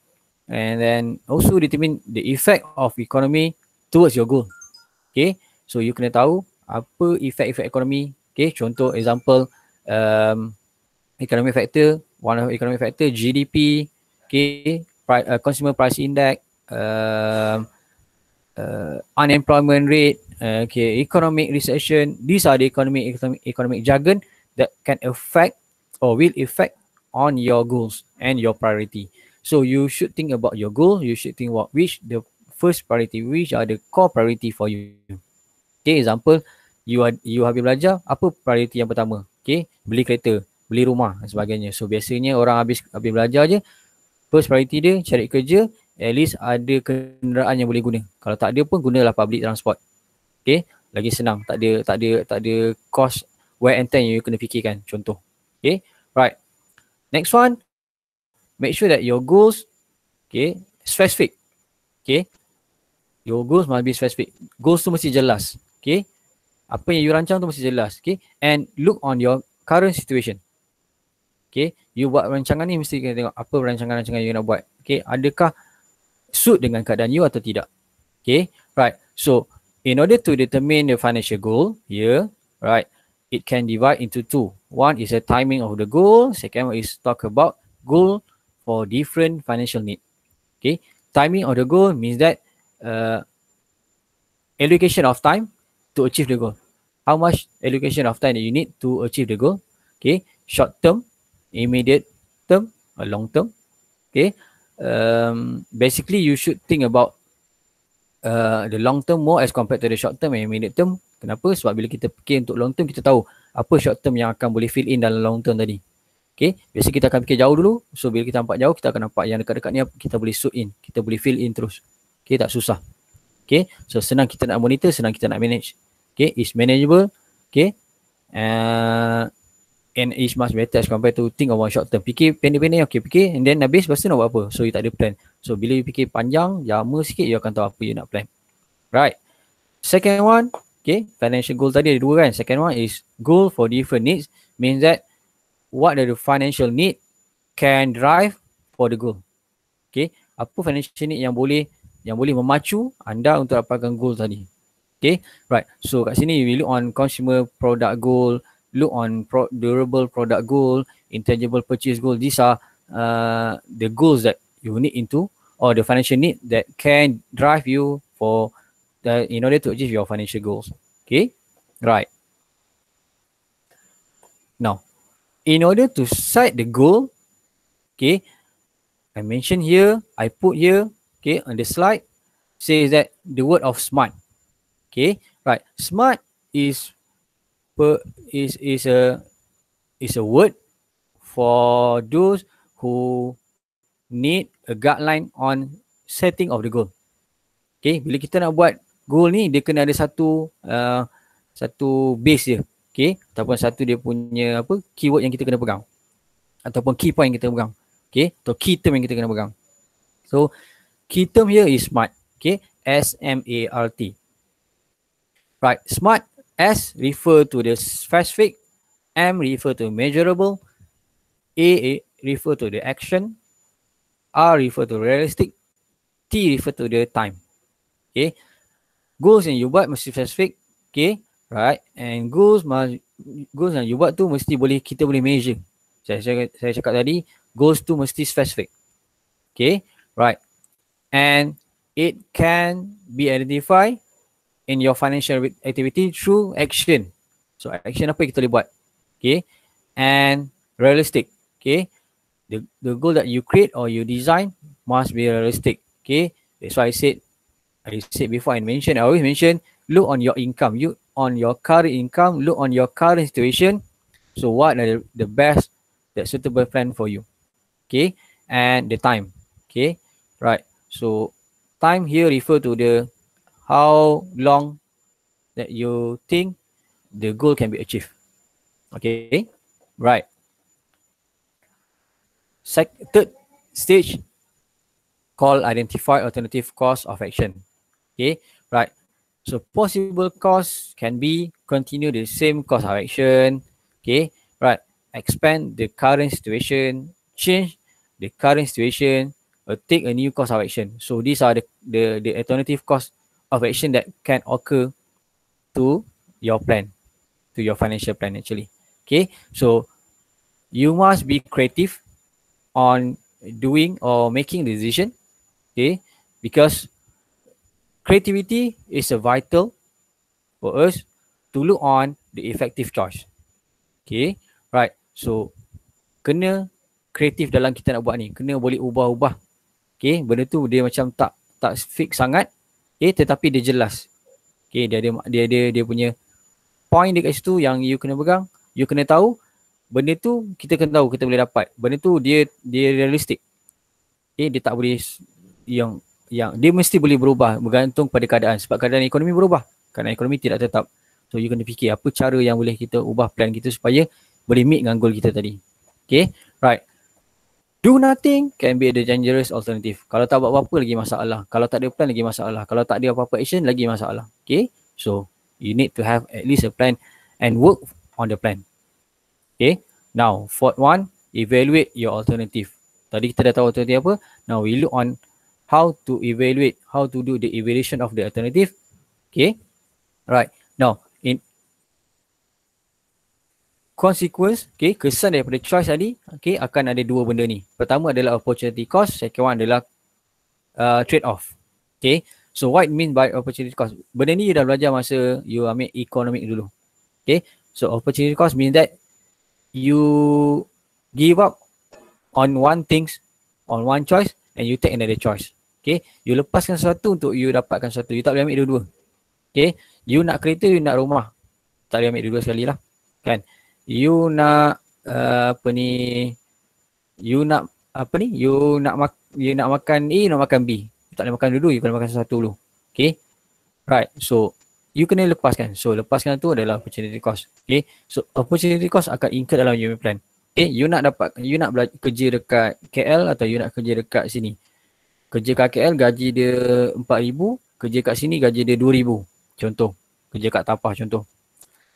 And then also determine the effect of economy towards your goal. Okay. So you kena tahu apa efek-efek ekonomi. Okay. Contoh example um, economic factor, one of economic factor GDP, okay, pri, uh, consumer price index, uh, uh, unemployment rate, okay, economic recession. These are the economic, economic economic jargon that can affect or will affect on your goals and your priority. So you should think about your goal. You should think about which the first priority, which are the core priority for you. Okay, example, you are you habis belajar, apa priority yang pertama? Okay, beli kereta, beli rumah dan sebagainya. So biasanya orang habis habis belajar je, first priority dia cari kerja, at least ada kenderaan yang boleh guna. Kalau tak ada pun gunalah public transport. Okay, lagi senang. Tak ada tak ada tak ada cost wear and tear yang you kena fikirkan. Contoh. Okay, right. Next one, make sure that your goals, okay, specific. Okay, your goals must be specific. Goals tu mesti jelas. Okay, apa yang you rancang tu mesti jelas. Okay, and look on your current situation. Okay, you buat rancangan ni mesti kena tengok apa rancangan-rancangan you nak buat. Okay, adakah suit dengan keadaan you atau tidak. Okay, right. So, in order to determine the financial goal here, right, it can divide into two. One is the timing of the goal. Second one is talk about goal for different financial need. Okay, timing of the goal means that uh, allocation of time to achieve the goal. How much allocation of time that you need to achieve the goal? Okay, short term, immediate term, or long term. Okay, um, basically you should think about uh, the long term more as compared to the short term and immediate term. Kenapa? Sebab bila kita fikir untuk long term, kita tahu apa short term yang akan boleh fill in dalam long term tadi. Okay, biasa kita akan fikir jauh dulu. So bila kita nampak jauh, kita akan nampak yang dekat-dekat ni kita boleh suit in. Kita boleh fill in terus. Okay, tak susah. Okay, so senang kita nak monitor, senang kita nak manage. Okay, it's manageable. Okay, uh, and it's much better as compared to think about short term. Fikir pendek-pendek, okay, fikir and then habis lepas tu nak buat apa. So you tak ada plan. So bila you fikir panjang, lama sikit, you akan tahu apa you nak plan. Right. Second one, okay, financial goal tadi ada dua kan. Second one is goal for different needs means that what are the financial need can drive for the goal. Okay, apa financial need yang boleh yang boleh memacu anda untuk dapatkan goal tadi. Okay, right. So kat sini we look on consumer product goal, look on pro- durable product goal, intangible purchase goal. These are uh, the goals that you need into or the financial need that can drive you for the in order to achieve your financial goals. Okay, right. Now, in order to set the goal, okay, I mentioned here, I put here, okay, on the slide, says that the word of smart. Okay, right. Smart is per, is is a is a word for those who need a guideline on setting of the goal. Okay, bila kita nak buat goal ni, dia kena ada satu uh, satu base dia. Okay, ataupun satu dia punya apa keyword yang kita kena pegang. Ataupun key point yang kita pegang. Okay, atau key term yang kita kena pegang. So, key term here is SMART. Okay, S-M-A-R-T. Right, SMART, S refer to the specific, M refer to measurable, A, A refer to the action, R refer to realistic, T refer to the time. Okay, goals yang you buat mesti specific. Okay, right? And goals must goals yang you buat tu mesti boleh kita boleh measure. Saya saya, saya cakap tadi goals tu mesti specific. Okay? Right. And it can be identified in your financial activity through action. So action apa kita boleh buat? Okay? And realistic. Okay the the goal that you create or you design must be realistic okay that's why i said i said before i mentioned i always mention look on your income you on your current income, look on your current situation. So what are the, the best, that suitable plan for you? Okay, and the time. Okay, right. So time here refer to the how long that you think the goal can be achieved. Okay, right. Sec- third stage called identify alternative course of action. Okay, right. So possible cause can be continue the same course of action. Okay, right. Expand the current situation, change the current situation, or take a new course of action. So these are the the, the alternative course of action that can occur to your plan, to your financial plan actually. Okay, so you must be creative on doing or making decision. Okay, because creativity is a vital for us to look on the effective choice. Okay, right. So kena kreatif dalam kita nak buat ni. Kena boleh ubah-ubah. Okay, benda tu dia macam tak tak fix sangat. Okay, tetapi dia jelas. Okay, dia ada dia dia dia punya point dekat situ yang you kena pegang. You kena tahu benda tu kita kena tahu kita boleh dapat. Benda tu dia dia realistik. Okay, dia tak boleh yang yang dia mesti boleh berubah bergantung pada keadaan sebab keadaan ekonomi berubah. Keadaan ekonomi tidak tetap. So you kena fikir apa cara yang boleh kita ubah plan kita supaya boleh meet dengan goal kita tadi. Okay, right. Do nothing can be the dangerous alternative. Kalau tak buat apa-apa lagi masalah. Kalau tak ada plan lagi masalah. Kalau tak ada apa-apa action lagi masalah. Okay. So you need to have at least a plan and work on the plan. Okay. Now fourth one, evaluate your alternative. Tadi kita dah tahu alternative apa. Now we look on how to evaluate, how to do the evaluation of the alternative. Okay. Right. Now consequence, okay, kesan daripada choice tadi, okay, akan ada dua benda ni. Pertama adalah opportunity cost, second one adalah uh, trade off. Okay, so what it mean by opportunity cost? Benda ni you dah belajar masa you ambil economic dulu. Okay, so opportunity cost means that you give up on one things, on one choice and you take another choice. Okay, you lepaskan sesuatu untuk you dapatkan sesuatu. You tak boleh ambil dua-dua. Okay, you nak kereta, you nak rumah. Tak boleh ambil dua-dua sekali lah. Kan? you nak uh, apa ni you nak apa ni you nak mak you nak makan A nak makan B you tak boleh makan dulu you kena makan satu dulu okay right so you kena lepaskan. So lepaskan tu adalah opportunity cost. Okay? So opportunity cost akan incur dalam your plan. Okay? You nak dapat you nak belajar kerja dekat KL atau you nak kerja dekat sini? Kerja kat KL gaji dia 4000 kerja kat sini gaji dia 2000 contoh. Kerja kat Tapah contoh.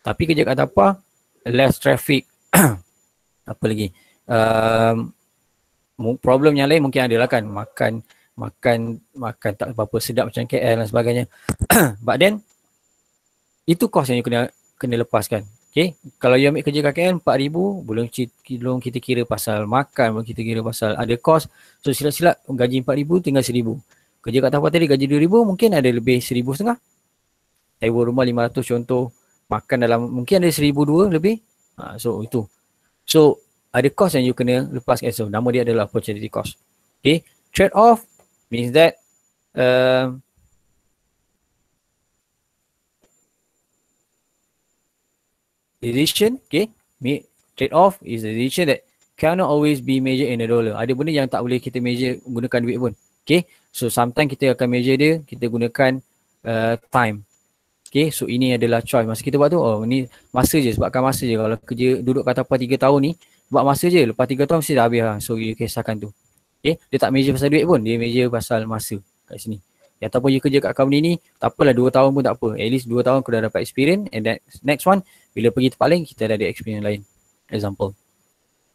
Tapi kerja kat Tapah less traffic. Apa lagi? Um, problem yang lain mungkin adalah kan makan makan makan tak apa-apa sedap macam KL dan sebagainya. But then itu cost yang you kena kena lepaskan okay kalau you ambil kerja KL 4000 belum belum kita kira pasal makan belum kita kira pasal ada cost so silap-silap gaji 4000 tinggal 1000 kerja kat tempat tadi gaji 2000 mungkin ada lebih 1000 setengah sewa rumah 500 contoh makan dalam mungkin ada seribu dua lebih. Ha, so itu. So ada cost yang you kena lepaskan. So nama dia adalah opportunity cost. Okay. Trade off means that uh, decision. Okay. Trade off is a decision that cannot always be measured in a dollar. Ada benda yang tak boleh kita measure gunakan duit pun. Okay. So sometimes kita akan measure dia, kita gunakan uh, time. Okay, so ini adalah choice. Masa kita buat tu, oh ni masa je sebabkan masa je. Kalau kerja duduk kat apa tiga tahun ni, buat masa je. Lepas tiga tahun mesti dah habis lah. So, you kisahkan tu. Okay, dia tak measure pasal duit pun. Dia measure pasal masa kat sini. Ataupun you kerja kat company ni, tak apalah dua tahun pun tak apa. At least dua tahun aku dah dapat experience. And that next one, bila pergi tempat lain, kita dah ada experience lain. Example.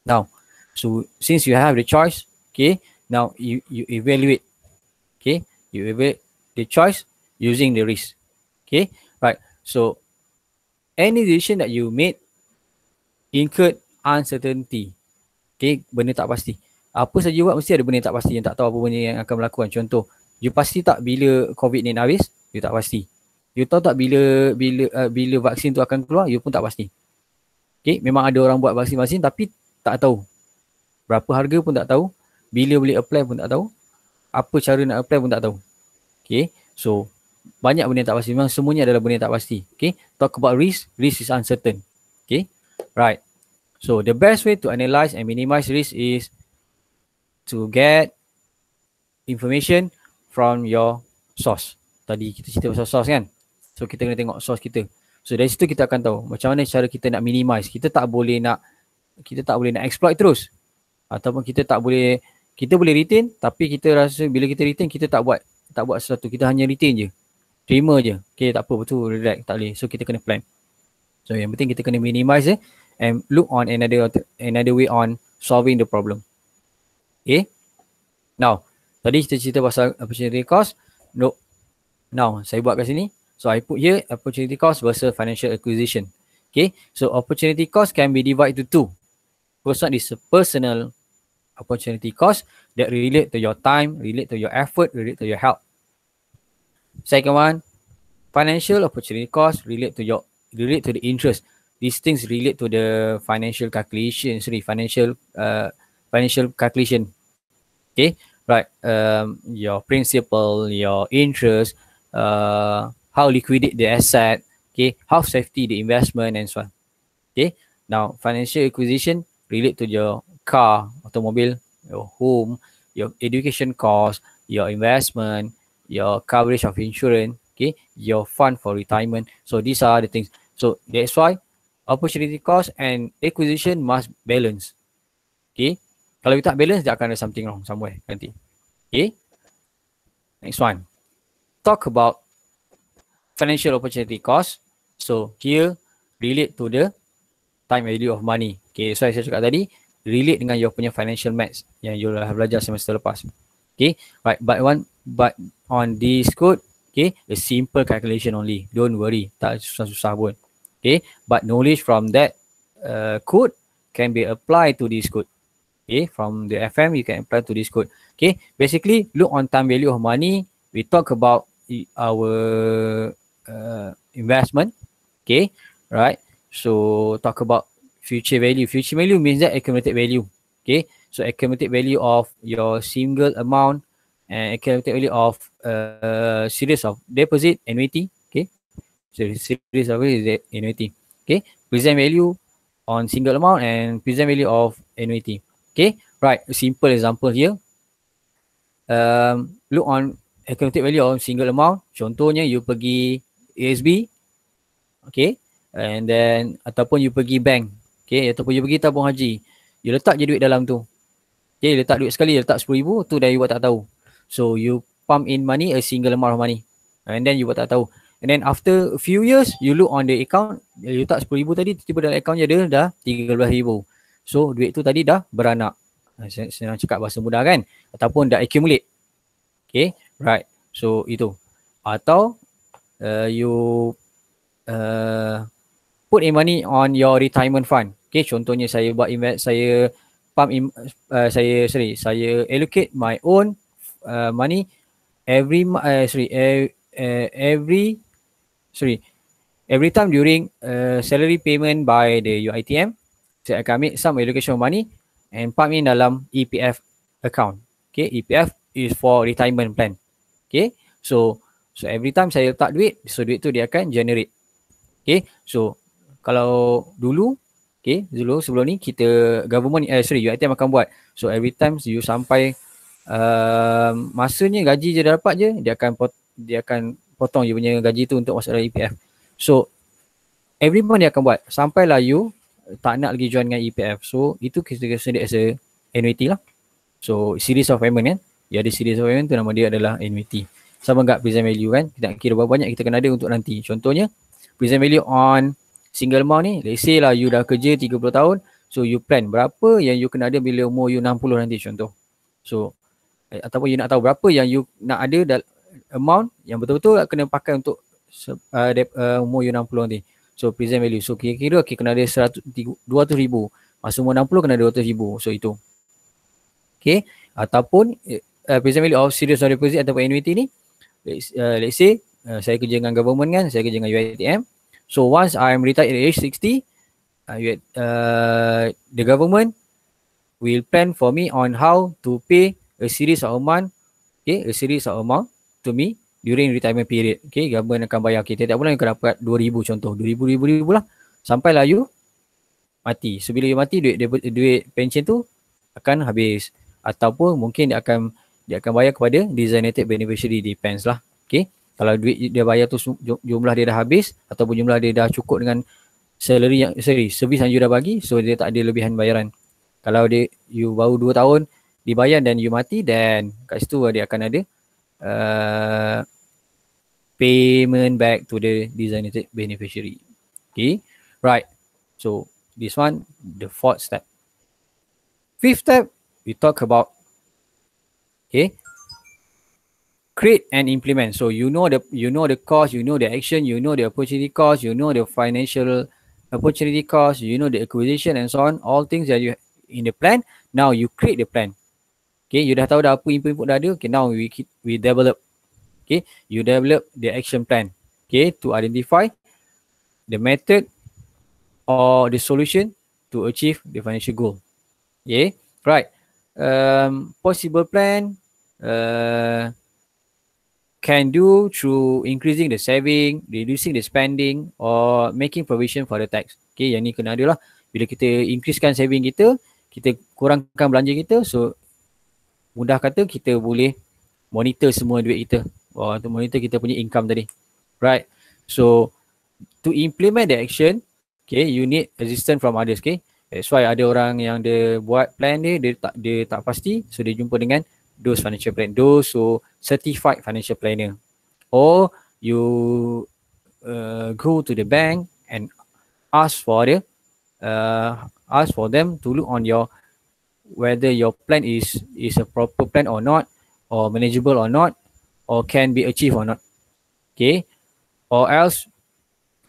Now, so since you have the choice, okay, now you you evaluate. Okay, you evaluate the choice using the risk. Okay, Right. So any decision that you made incurred uncertainty. Okay, benda tak pasti. Apa saja buat mesti ada benda tak pasti yang tak tahu apa benda yang akan melakukan. Contoh, you pasti tak bila COVID ni habis, you tak pasti. You tahu tak bila bila uh, bila vaksin tu akan keluar, you pun tak pasti. Okay, memang ada orang buat vaksin-vaksin tapi tak tahu. Berapa harga pun tak tahu. Bila boleh apply pun tak tahu. Apa cara nak apply pun tak tahu. Okay, so banyak benda yang tak pasti. Memang semuanya adalah benda yang tak pasti. Okay. Talk about risk. Risk is uncertain. Okay. Right. So the best way to analyze and minimize risk is to get information from your source. Tadi kita cerita pasal source kan. So kita kena tengok source kita. So dari situ kita akan tahu macam mana cara kita nak minimize. Kita tak boleh nak kita tak boleh nak exploit terus. ataupun kita tak boleh kita boleh retain tapi kita rasa bila kita retain kita tak buat tak buat sesuatu kita hanya retain je terima je okay tak apa betul relax tak boleh so kita kena plan so yang penting kita kena minimize eh and look on another another way on solving the problem okay now tadi kita cerita pasal opportunity cost no now saya buat kat sini so I put here opportunity cost versus financial acquisition okay so opportunity cost can be divided to two first one is personal opportunity cost that relate to your time, relate to your effort, relate to your help. Second one, financial opportunity cost relate to your relate to the interest. These things relate to the financial calculation, sorry, financial uh, financial calculation. Okay, right. Um, your principal, your interest, uh, how liquidate the asset, okay, how safety the investment and so on. Okay, now financial acquisition relate to your car, automobile, your home, your education cost, your investment, your coverage of insurance, okay, your fund for retirement. So these are the things. So that's why opportunity cost and acquisition must balance. Okay. Kalau you tak balance, dia akan ada something wrong somewhere nanti. Okay. Next one. Talk about financial opportunity cost. So here relate to the time value of money. Okay, so saya cakap tadi, relate dengan your punya financial maths yang you dah belajar semester lepas. Okay, right. But one, but on this code, okay, a simple calculation only. Don't worry, tak susah-susah pun. Okay, but knowledge from that uh, code can be applied to this code. Okay, from the FM you can apply to this code. Okay, basically look on time value of money. We talk about our uh, investment. Okay, right. So talk about future value. Future value means that accumulated value. Okay. So accumulated value of your single amount and accumulated value of uh, series of deposit annuity. Okay. So series of annuity. Okay. Present value on single amount and present value of annuity. Okay. Right. Simple example here. Um, look on accumulated value of single amount. Contohnya you pergi ASB. Okay. And then ataupun you pergi bank Okay, ataupun you pergi tabung haji. You letak je duit dalam tu. Okay, letak duit sekali, letak RM10,000, tu dah you buat tak tahu. So, you pump in money, a single amount of money. And then you buat tak tahu. And then after a few years, you look on the account, you letak RM10,000 tadi, tiba-tiba dalam account je ada dah RM13,000. So, duit tu tadi dah beranak. Saya nak cakap bahasa mudah kan? Ataupun dah accumulate. Okay, right. So, itu. Atau, uh, you uh, put in money on your retirement fund. Okay, contohnya saya buat invest, saya pump in, uh, saya sorry, saya allocate my own uh, money every uh, sorry uh, uh, every sorry every time during uh, salary payment by the UITM, saya akan ambil some allocation of money and pump in dalam EPF account. Okay, EPF is for retirement plan. Okay, so so every time saya letak duit, so duit tu dia akan generate. Okay, so kalau dulu okay dulu sebelum ni kita government eh sorry UiTM akan buat so every time you sampai uh, masanya gaji je dapat je dia akan pot, dia akan potong you punya gaji tu untuk masuk dalam EPF so every month dia akan buat sampailah you tak nak lagi join dengan EPF so itu kita consider as a annuity lah. So series of payment kan? Dia ada series of payment tu nama dia adalah annuity. Sama enggak present value kan? Kita kira berapa banyak kita kena ada untuk nanti. Contohnya present value on single amount ni let's say lah you dah kerja 30 tahun so you plan berapa yang you kena ada bila umur you 60 nanti contoh. So eh, ataupun you nak tahu berapa yang you nak ada amount yang betul-betul kena pakai untuk uh, de- uh, umur you 60 nanti so present value. So kira-kira okay, kena ada 100, 200 ribu. Masa umur 60 kena ada 200 ribu. So itu. Okay. Ataupun uh, present value of serious of deposit ataupun annuity ni let's, uh, let's say uh, saya kerja dengan government kan saya kerja dengan UiTM So once I'm retired at age 60, uh, uh, the government will plan for me on how to pay a series of amount, okay, a series of amount to me during retirement period. Okay, government akan bayar. Okay, tiap bulan you akan dapat 2,000 contoh. 2,000, 2,000, 2,000 lah. Sampailah you mati. So bila you mati, duit, duit, duit pension tu akan habis. Ataupun mungkin dia akan dia akan bayar kepada designated beneficiary. Depends lah. Okay kalau duit dia bayar tu jumlah dia dah habis ataupun jumlah dia dah cukup dengan salary yang sorry servis yang you dah bagi so dia tak ada lebihan bayaran Kalau dia you baru 2 tahun dibayar dan you mati then kat situ dia akan ada uh, payment back to the designated beneficiary. Okay, right. So this one the fourth step. Fifth step we talk about okay create and implement. So you know the you know the cost, you know the action, you know the opportunity cost, you know the financial opportunity cost, you know the acquisition and so on. All things that you in the plan. Now you create the plan. Okay, you dah tahu dah apa input input dah ada. Okay, now we we develop. Okay, you develop the action plan. Okay, to identify the method or the solution to achieve the financial goal. Okay, right. Um, possible plan. Uh, can do through increasing the saving, reducing the spending or making provision for the tax. Okay, yang ni kena ada lah. Bila kita increasekan saving kita, kita kurangkan belanja kita, so mudah kata kita boleh monitor semua duit kita. Oh, untuk monitor kita punya income tadi. Right. So, to implement the action, okay, you need assistance from others, okay. That's why ada orang yang dia buat plan dia, dia tak dia tak pasti, so dia jumpa dengan those financial plan, those so certified financial planner, or you uh, go to the bank and ask for the uh, ask for them to look on your whether your plan is is a proper plan or not, or manageable or not, or can be achieved or not. Okay, or else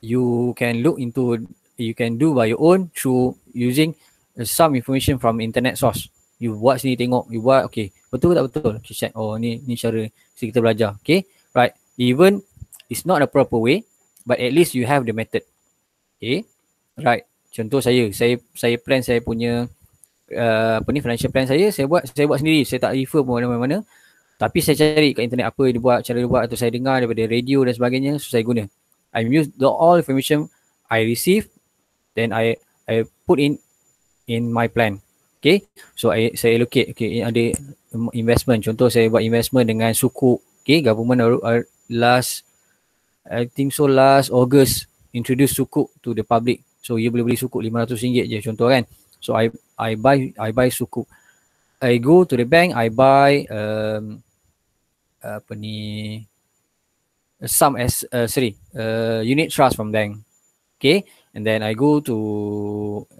you can look into you can do by your own through using some information from internet source. You buat sini tengok, you buat okay, betul tak betul? Okay, check. Oh ni ni cara kita belajar. Okay, right. Even it's not a proper way, but at least you have the method. Okay, right. Contoh saya, saya saya plan saya punya uh, apa ni financial plan saya, saya buat saya buat sendiri. Saya tak refer pun mana-mana. Tapi saya cari kat internet apa dia buat, cara dia buat atau saya dengar daripada radio dan sebagainya, so saya guna. I use the all information I receive, then I I put in in my plan. Okay, so I, saya allocate, okay, ada investment. Contoh saya buat investment dengan suku, okay, government uh, last, I think so last August introduce suku to the public. So you boleh beli suku RM500 je contoh kan. So I I buy I buy suku. I go to the bank, I buy um, apa ni? Some as uh, sorry uh, unit trust from bank. Okay and then I go to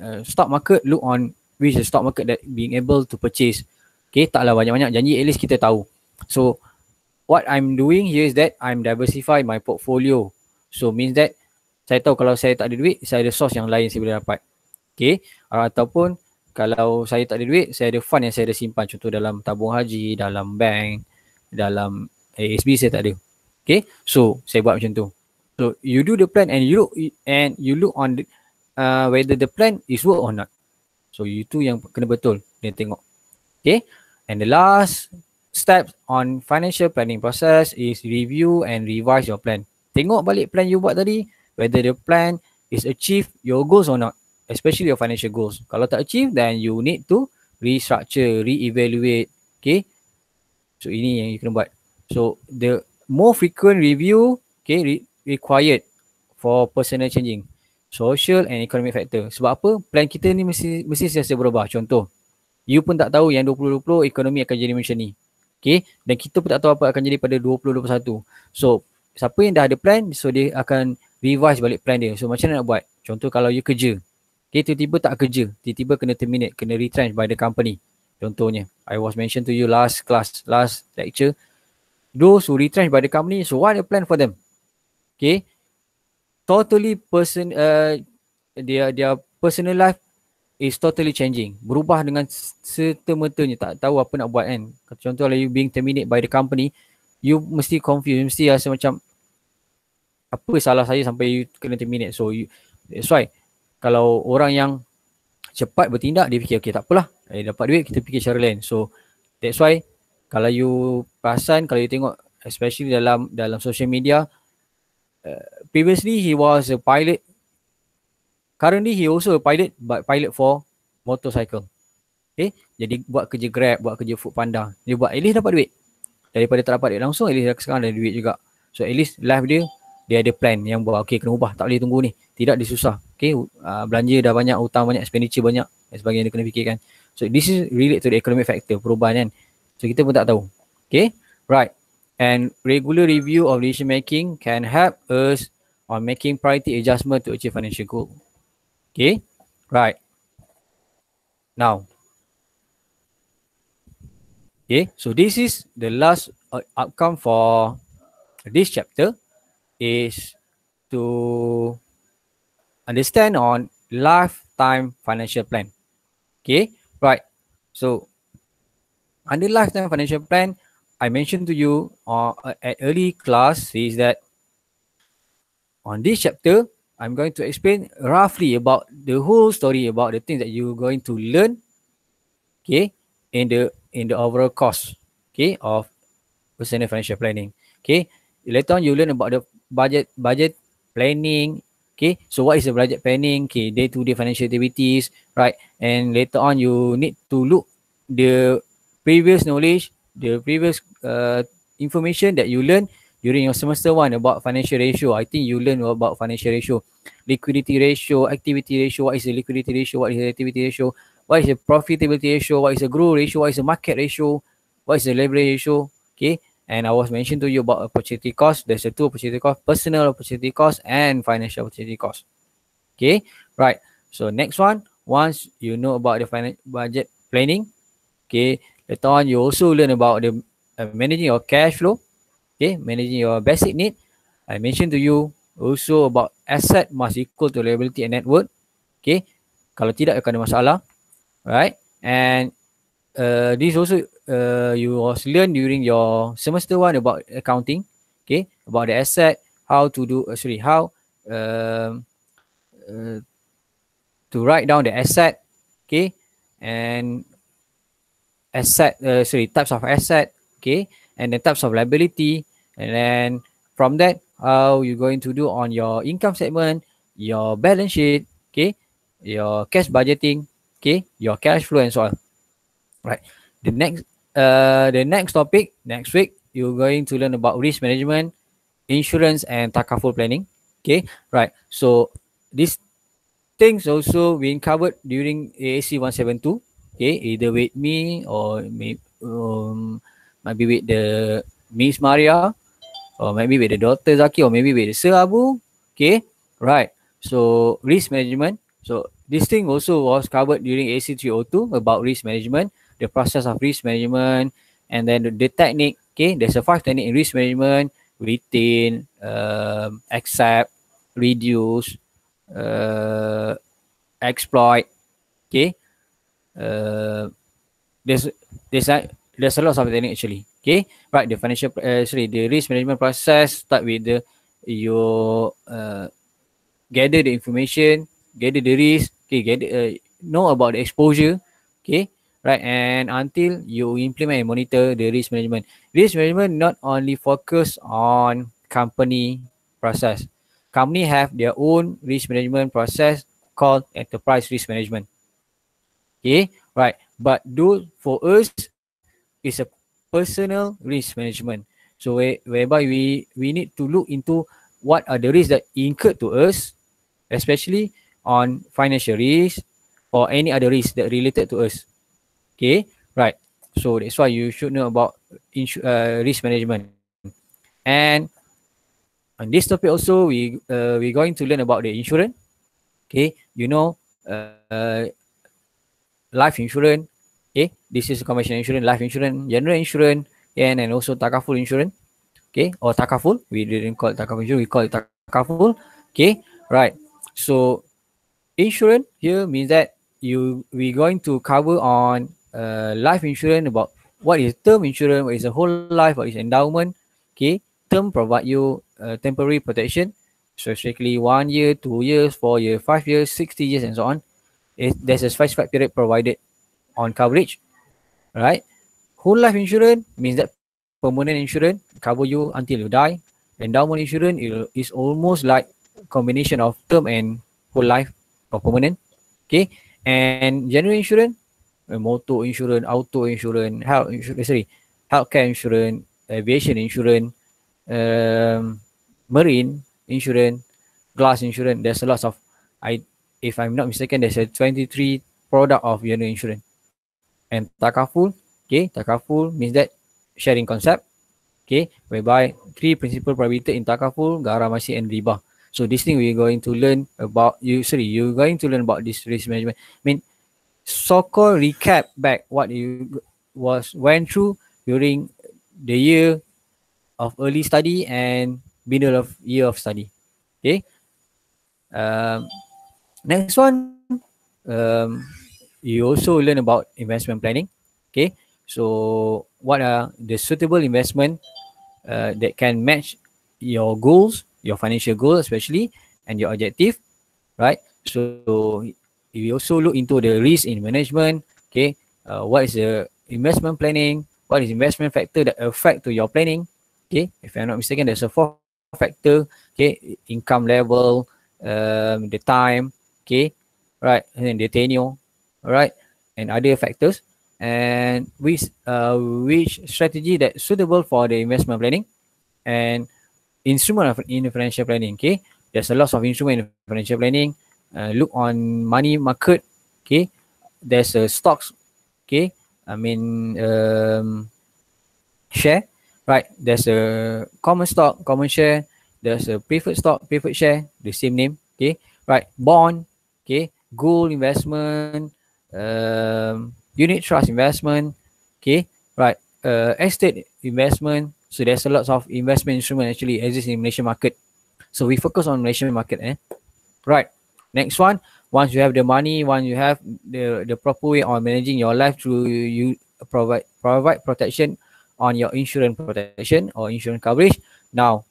uh, stock market look on which is stock market that being able to purchase. Okay taklah banyak-banyak janji at least kita tahu. So what I'm doing here is that I'm diversify my portfolio. So means that saya tahu kalau saya tak ada duit saya ada source yang lain saya boleh dapat. Okay ataupun kalau saya tak ada duit saya ada fund yang saya ada simpan. Contoh dalam tabung haji dalam bank dalam ASB saya tak ada okay so saya buat macam tu so you do the plan and you look and you look on the, uh, whether the plan is work or not So itu yang kena betul dia tengok. Okay. And the last step on financial planning process is review and revise your plan. Tengok balik plan you buat tadi whether the plan is achieve your goals or not. Especially your financial goals. Kalau tak achieve then you need to restructure, re-evaluate. Okay. So ini yang you kena buat. So the more frequent review okay, re- required for personal changing social and economic factor. Sebab apa? Plan kita ni mesti mesti sentiasa berubah. Contoh, you pun tak tahu yang 2020 ekonomi akan jadi macam ni. Okay, dan kita pun tak tahu apa akan jadi pada 2021. So, siapa yang dah ada plan, so dia akan revise balik plan dia. So, macam mana nak buat? Contoh kalau you kerja, okay, tiba-tiba tak kerja, tiba-tiba kena terminate, kena retrench by the company. Contohnya, I was mentioned to you last class, last lecture, those who retrench by the company, so what the plan for them? Okay, totally person uh, dia dia personal life is totally changing. Berubah dengan serta-mertanya. Tak tahu apa nak buat kan. Contoh kalau you being terminated by the company you mesti confused. Mesti rasa macam apa salah saya sampai you kena terminate. So you, that's why kalau orang yang cepat bertindak dia fikir okay tak apalah eh, dapat duit kita fikir cara lain so that's why kalau you perasan kalau you tengok especially dalam dalam social media Uh, previously he was a pilot. Currently he also a pilot but pilot for motorcycle. Okay, jadi buat kerja Grab, buat kerja Food Panda. Dia buat at least dapat duit. Daripada tak dapat duit langsung, at least sekarang ada duit juga. So at least life dia, dia ada plan yang buat okay kena ubah, tak boleh tunggu ni. Tidak dia susah. Okay, uh, belanja dah banyak, hutang banyak, expenditure banyak dan sebagainya dia kena fikirkan. So this is related to the economic factor, perubahan kan. So kita pun tak tahu. Okay, right. And regular review of decision making can help us on making priority adjustment to achieve financial goal. Okay, right. Now, okay, so this is the last uh, outcome for this chapter is to understand on lifetime financial plan. Okay, right. So under lifetime financial plan, I mentioned to you uh, at early class is that on this chapter, I'm going to explain roughly about the whole story about the things that you're going to learn, okay, in the in the overall course, okay, of personal financial planning. Okay, later on you learn about the budget budget planning. Okay, so what is the budget planning? Okay, day to day financial activities, right? And later on you need to look the previous knowledge the previous uh, information that you learn during your semester one about financial ratio. I think you learn about financial ratio, liquidity ratio, activity ratio. What is the liquidity ratio? What is the activity ratio? What is the profitability ratio? What is the growth ratio? What is the market ratio? What is the leverage ratio? Okay. And I was mentioned to you about opportunity cost. There's a two opportunity cost, personal opportunity cost and financial opportunity cost. Okay. Right. So next one, once you know about the financial budget planning, okay, Later on, you also learn about the uh, managing your cash flow, okay, managing your basic need. I mentioned to you also about asset must equal to liability and net worth, okay. Kalau tidak akan ada masalah, right? And uh, this also uh, you was learn during your semester one about accounting, okay, about the asset, how to do, uh, sorry, how um, uh, to write down the asset, okay, and asset uh, sorry types of asset okay? And then types of liability. And then from that how you going to do on your income statement your balance sheet okay? Your cash budgeting okay? Your cash flow and so on right. The next uh the next topic next week you're going to learn about risk management insurance and takaful planning. Okay. Right. So these things also being covered during AAC 172 okay. Either with me or may, um, maybe with the Miss Maria or maybe with the Dr. Zaki or maybe with the Sir Abu. Okay. Right. So risk management. So this thing also was covered during AC302 about risk management the process of risk management and then the, the technique okay there's a five technique in risk management retain um, accept reduce uh, exploit okay uh, there's there's a there's a lot of technique actually. Okay, right? The financial uh, sorry, the risk management process start with the you uh, gather the information, gather the risk, okay, gather uh, know about the exposure, okay, right? And until you implement and monitor the risk management, risk management not only focus on company process. Company have their own risk management process called enterprise risk management. Okay, right. But do for us is a personal risk management. So where, whereby we we need to look into what are the risks that incurred to us, especially on financial risk or any other risk that related to us. Okay, right. So that's why you should know about insu- uh, risk management. And on this topic also, we uh, we going to learn about the insurance. Okay, you know, uh, life insurance. Okay, this is commercial insurance, life insurance, general insurance, and and also takaful insurance. Okay, or takaful. We didn't call it takaful insurance. We call it takaful. Okay, right. So insurance here means that you we going to cover on uh, life insurance about what is term insurance, what is a whole life, what is endowment. Okay, term provide you uh, temporary protection, so strictly one year, two years, four years, five years, sixty years, and so on it, there's a specified period provided on coverage, right? Whole life insurance means that permanent insurance cover you until you die. Endowment insurance is almost like combination of term and whole life or permanent. Okay, and general insurance, motor insurance, auto insurance, health insurance, sorry, healthcare insurance, aviation insurance, um, marine insurance, glass insurance. There's a lot of I if I'm not mistaken, there's a 23 product of general insurance. And takaful, okay, takaful means that sharing concept, okay, whereby three principal prohibited in takaful, garamasi and riba. So this thing we're going to learn about, you sorry, you're going to learn about this risk management. I mean, so-called recap back what you was went through during the year of early study and middle of year of study. Okay. Um, next one, um, you also learn about investment planning. Okay. So what are the suitable investment uh, that can match your goals, your financial goals especially, and your objective, right? So we also look into the risk in management. Okay. Uh, what is the investment planning? What is investment factor that affect to your planning? Okay. If I'm not mistaken, there's a four factor. Okay. Income level, um, the time. Okay. Right. And then the tenure. All right. And other factors. And which uh, which strategy that suitable for the investment planning and instrument of in financial planning. Okay. There's a lot of instrument in financial planning. Uh, look on money market. Okay. There's a stocks. Okay. I mean, um, share, right? There's a common stock, common share. There's a preferred stock, preferred share, the same name, okay? Right, bond, okay? Gold investment, um, unit trust investment, okay? Right, uh, estate investment. So there's a lot of investment instrument actually exist in Malaysian market. So we focus on Malaysian market, eh? Right. Next one, once you have the money, once you have the the proper way on managing your life through you provide provide protection on your insurance protection or insurance coverage. Now,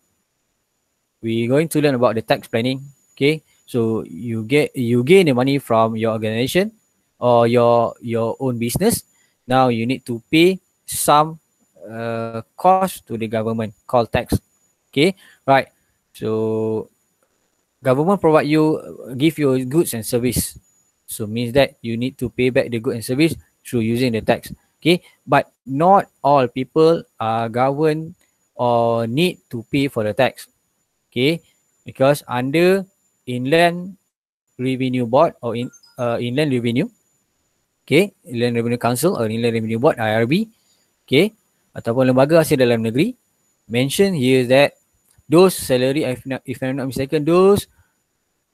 we're going to learn about the tax planning. Okay, so you get you gain the money from your organization or your your own business. Now you need to pay some uh, cost to the government called tax. Okay, right. So government provide you give you goods and service. So means that you need to pay back the goods and service through using the tax. Okay? But not all people are governed or need to pay for the tax. Okay? Because under inland revenue board or in uh, inland revenue okay? Inland revenue council or inland revenue board IRB okay? Ataupun lembaga hasil dalam negeri mention here that those salary if, not, if I'm not mistaken those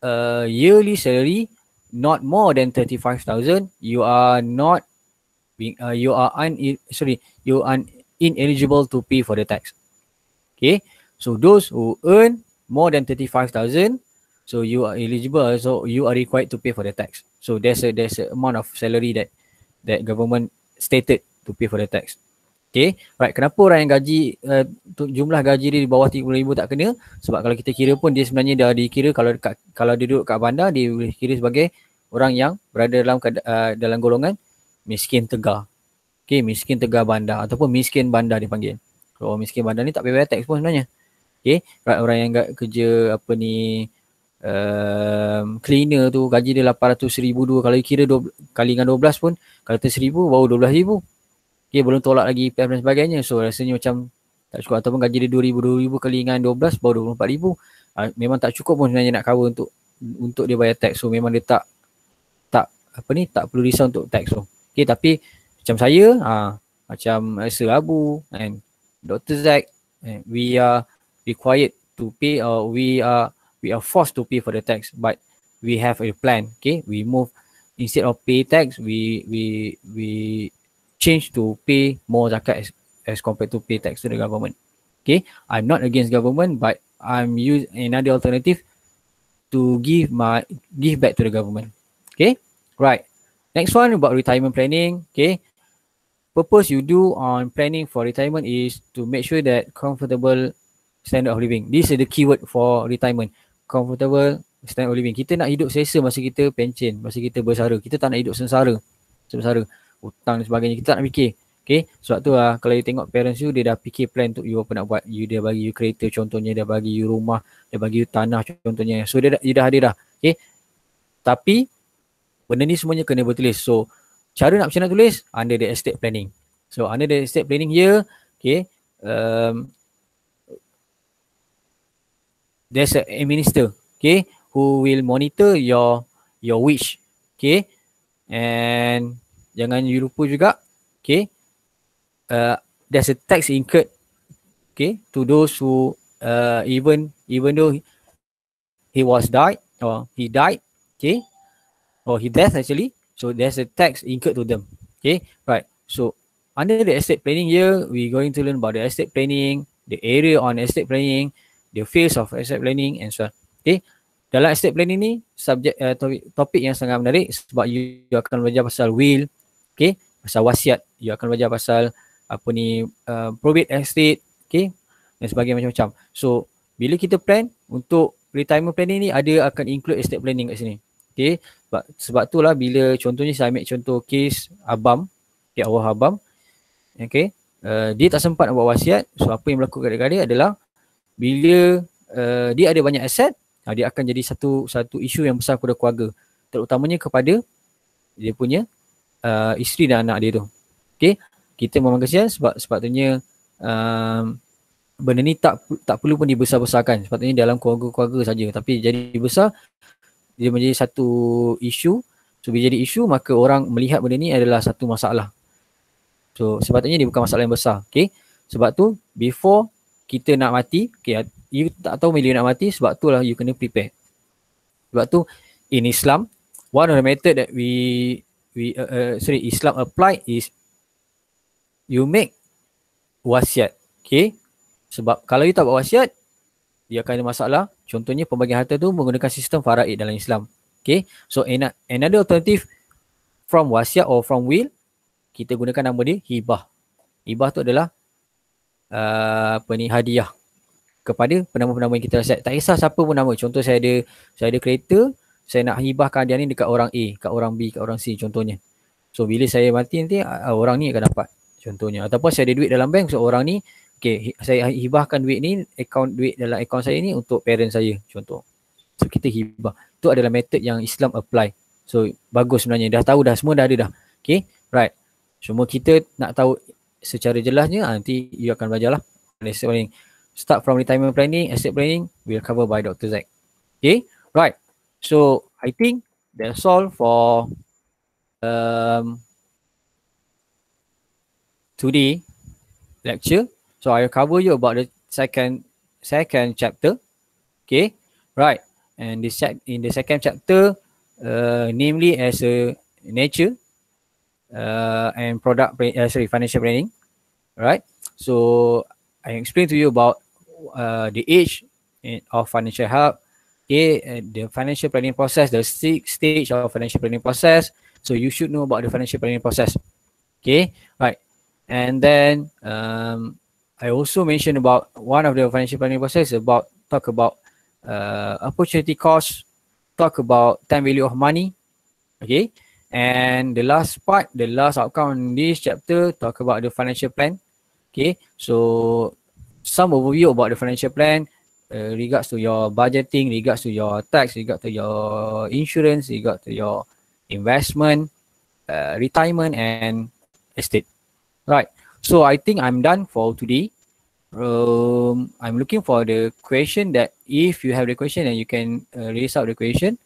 uh, yearly salary not more than 35,000 you are not being uh, you are un sorry you are ineligible to pay for the tax. Okay? So those who earn more than 35,000 so you are eligible so you are required to pay for the tax. So there's a there's a amount of salary that that government stated to pay for the tax Okay, right. Kenapa orang yang gaji, uh, jumlah gaji dia di bawah RM30,000 tak kena? Sebab kalau kita kira pun dia sebenarnya dah dikira kalau dekat, kalau dia duduk kat bandar, dia boleh kira sebagai orang yang berada dalam uh, dalam golongan miskin tegar. Okay, miskin tegar bandar ataupun miskin bandar dipanggil. Kalau miskin bandar ni tak payah tax pun sebenarnya. Okay, right. Orang yang kerja apa ni, um, cleaner tu gaji dia RM800,000 kalau kira 12, kali dengan 12 pun kalau tu 1000 baru 12000 Okay, belum tolak lagi PF dan sebagainya. So rasanya macam tak cukup ataupun gaji dia 2000 2000 kali dengan 12 baru 24000. Uh, ah, memang tak cukup pun sebenarnya nak cover untuk untuk dia bayar tax. So memang dia tak tak apa ni tak perlu risau untuk tax so. Okay, tapi macam saya uh, macam Sir Abu and Dr. Zack we are required to pay or we are we are forced to pay for the tax but we have a plan okay we move instead of pay tax we we we change to pay more zakat as, as compared to pay tax to the government. Okay, I'm not against government, but I'm use another alternative to give my give back to the government. Okay, right. Next one about retirement planning. Okay, purpose you do on planning for retirement is to make sure that comfortable standard of living. This is the keyword for retirement. Comfortable standard of living. Kita nak hidup selesa masa kita pension, masa kita bersara. Kita tak nak hidup sengsara. Sengsara hutang dan sebagainya. Kita tak nak fikir. Okay, sebab tu lah kalau you tengok parents you dia dah fikir plan untuk you apa nak buat. You dia bagi you kereta contohnya dia bagi you rumah dia bagi you tanah contohnya. So dia, dia dah ada dah. Okay tapi benda ni semuanya kena bertulis. So cara nak macam nak tulis? Under the estate planning. So under the estate planning here okay um, there's a minister okay who will monitor your your wish okay and jangan you lupa juga okay? Uh, there's a tax incurred okay to those who uh, even even though he was died or he died okay? Or he death actually. So there's a tax incurred to them okay? Right so under the estate planning here we going to learn about the estate planning the area on estate planning the phase of estate planning and so on okay? Dalam estate planning ni subjek uh, topik, yang sangat menarik sebab you, you akan belajar pasal will okay pasal wasiat. You akan belajar pasal apa ni uh, probate estate. Okay dan sebagainya macam-macam. So bila kita plan untuk retirement planning ni ada akan include estate planning kat sini. Okay sebab, sebab tu lah bila contohnya saya ambil contoh case abam okay, awal abam okay uh, dia tak sempat nak buat wasiat. So apa yang berlaku kat dia adalah bila uh, dia ada banyak aset uh, dia akan jadi satu satu isu yang besar kepada keluarga. Terutamanya kepada dia punya uh, isteri dan anak dia tu. Okay, kita memang kesian sebab sepatutnya um, benda ni tak tak perlu pun dibesar-besarkan. Sepatutnya dalam keluarga-keluarga saja. Tapi jadi besar dia menjadi satu isu. So bila jadi isu maka orang melihat benda ni adalah satu masalah. So sepatutnya dia bukan masalah yang besar. Okay, sebab tu before kita nak mati, okay, you tak tahu bila you nak mati sebab tu lah you kena prepare. Sebab tu in Islam, one of the method that we we uh, uh, sorry Islam apply is you make wasiat. Okay. Sebab kalau you tak buat wasiat, dia akan ada masalah. Contohnya pembagian harta tu menggunakan sistem faraid dalam Islam. Okay. So another alternative from wasiat or from will, kita gunakan nama dia hibah. Hibah tu adalah uh, apa ni hadiah kepada penama-penama yang kita rasa. Tak kisah siapa pun nama. Contoh saya ada saya ada kereta, saya nak hibahkan hadiah ni dekat orang A, kat orang B, kat orang C contohnya. So bila saya mati nanti orang ni akan dapat contohnya. Ataupun saya ada duit dalam bank so orang ni okay, saya hibahkan duit ni, akaun duit dalam akaun saya ni untuk parent saya contoh. So kita hibah. Itu adalah metod yang Islam apply. So bagus sebenarnya. Dah tahu dah semua dah ada dah. Okay, right. Cuma kita nak tahu secara jelasnya nanti you akan belajar lah. Start from retirement planning, asset planning will cover by Dr. Zack. Okay, right. So I think that's all for um, today lecture. So I'll cover you about the second second chapter. Okay, right. And this in the second chapter, uh, namely as a nature uh, and product, uh, sorry, financial planning. Right. So I explained to you about uh, the age of financial help, okay, the financial planning process, the six stage of financial planning process. So you should know about the financial planning process. Okay, right. And then um, I also mentioned about one of the financial planning process about talk about uh, opportunity cost, talk about time value of money. Okay. And the last part, the last outcome in this chapter, talk about the financial plan. Okay. So some overview about the financial plan uh, regards to your budgeting, regards to your tax, regards to your insurance, regards to your investment, uh, retirement and estate. Right. So I think I'm done for today. Um, I'm looking for the question that if you have the question and you can uh, raise out the question.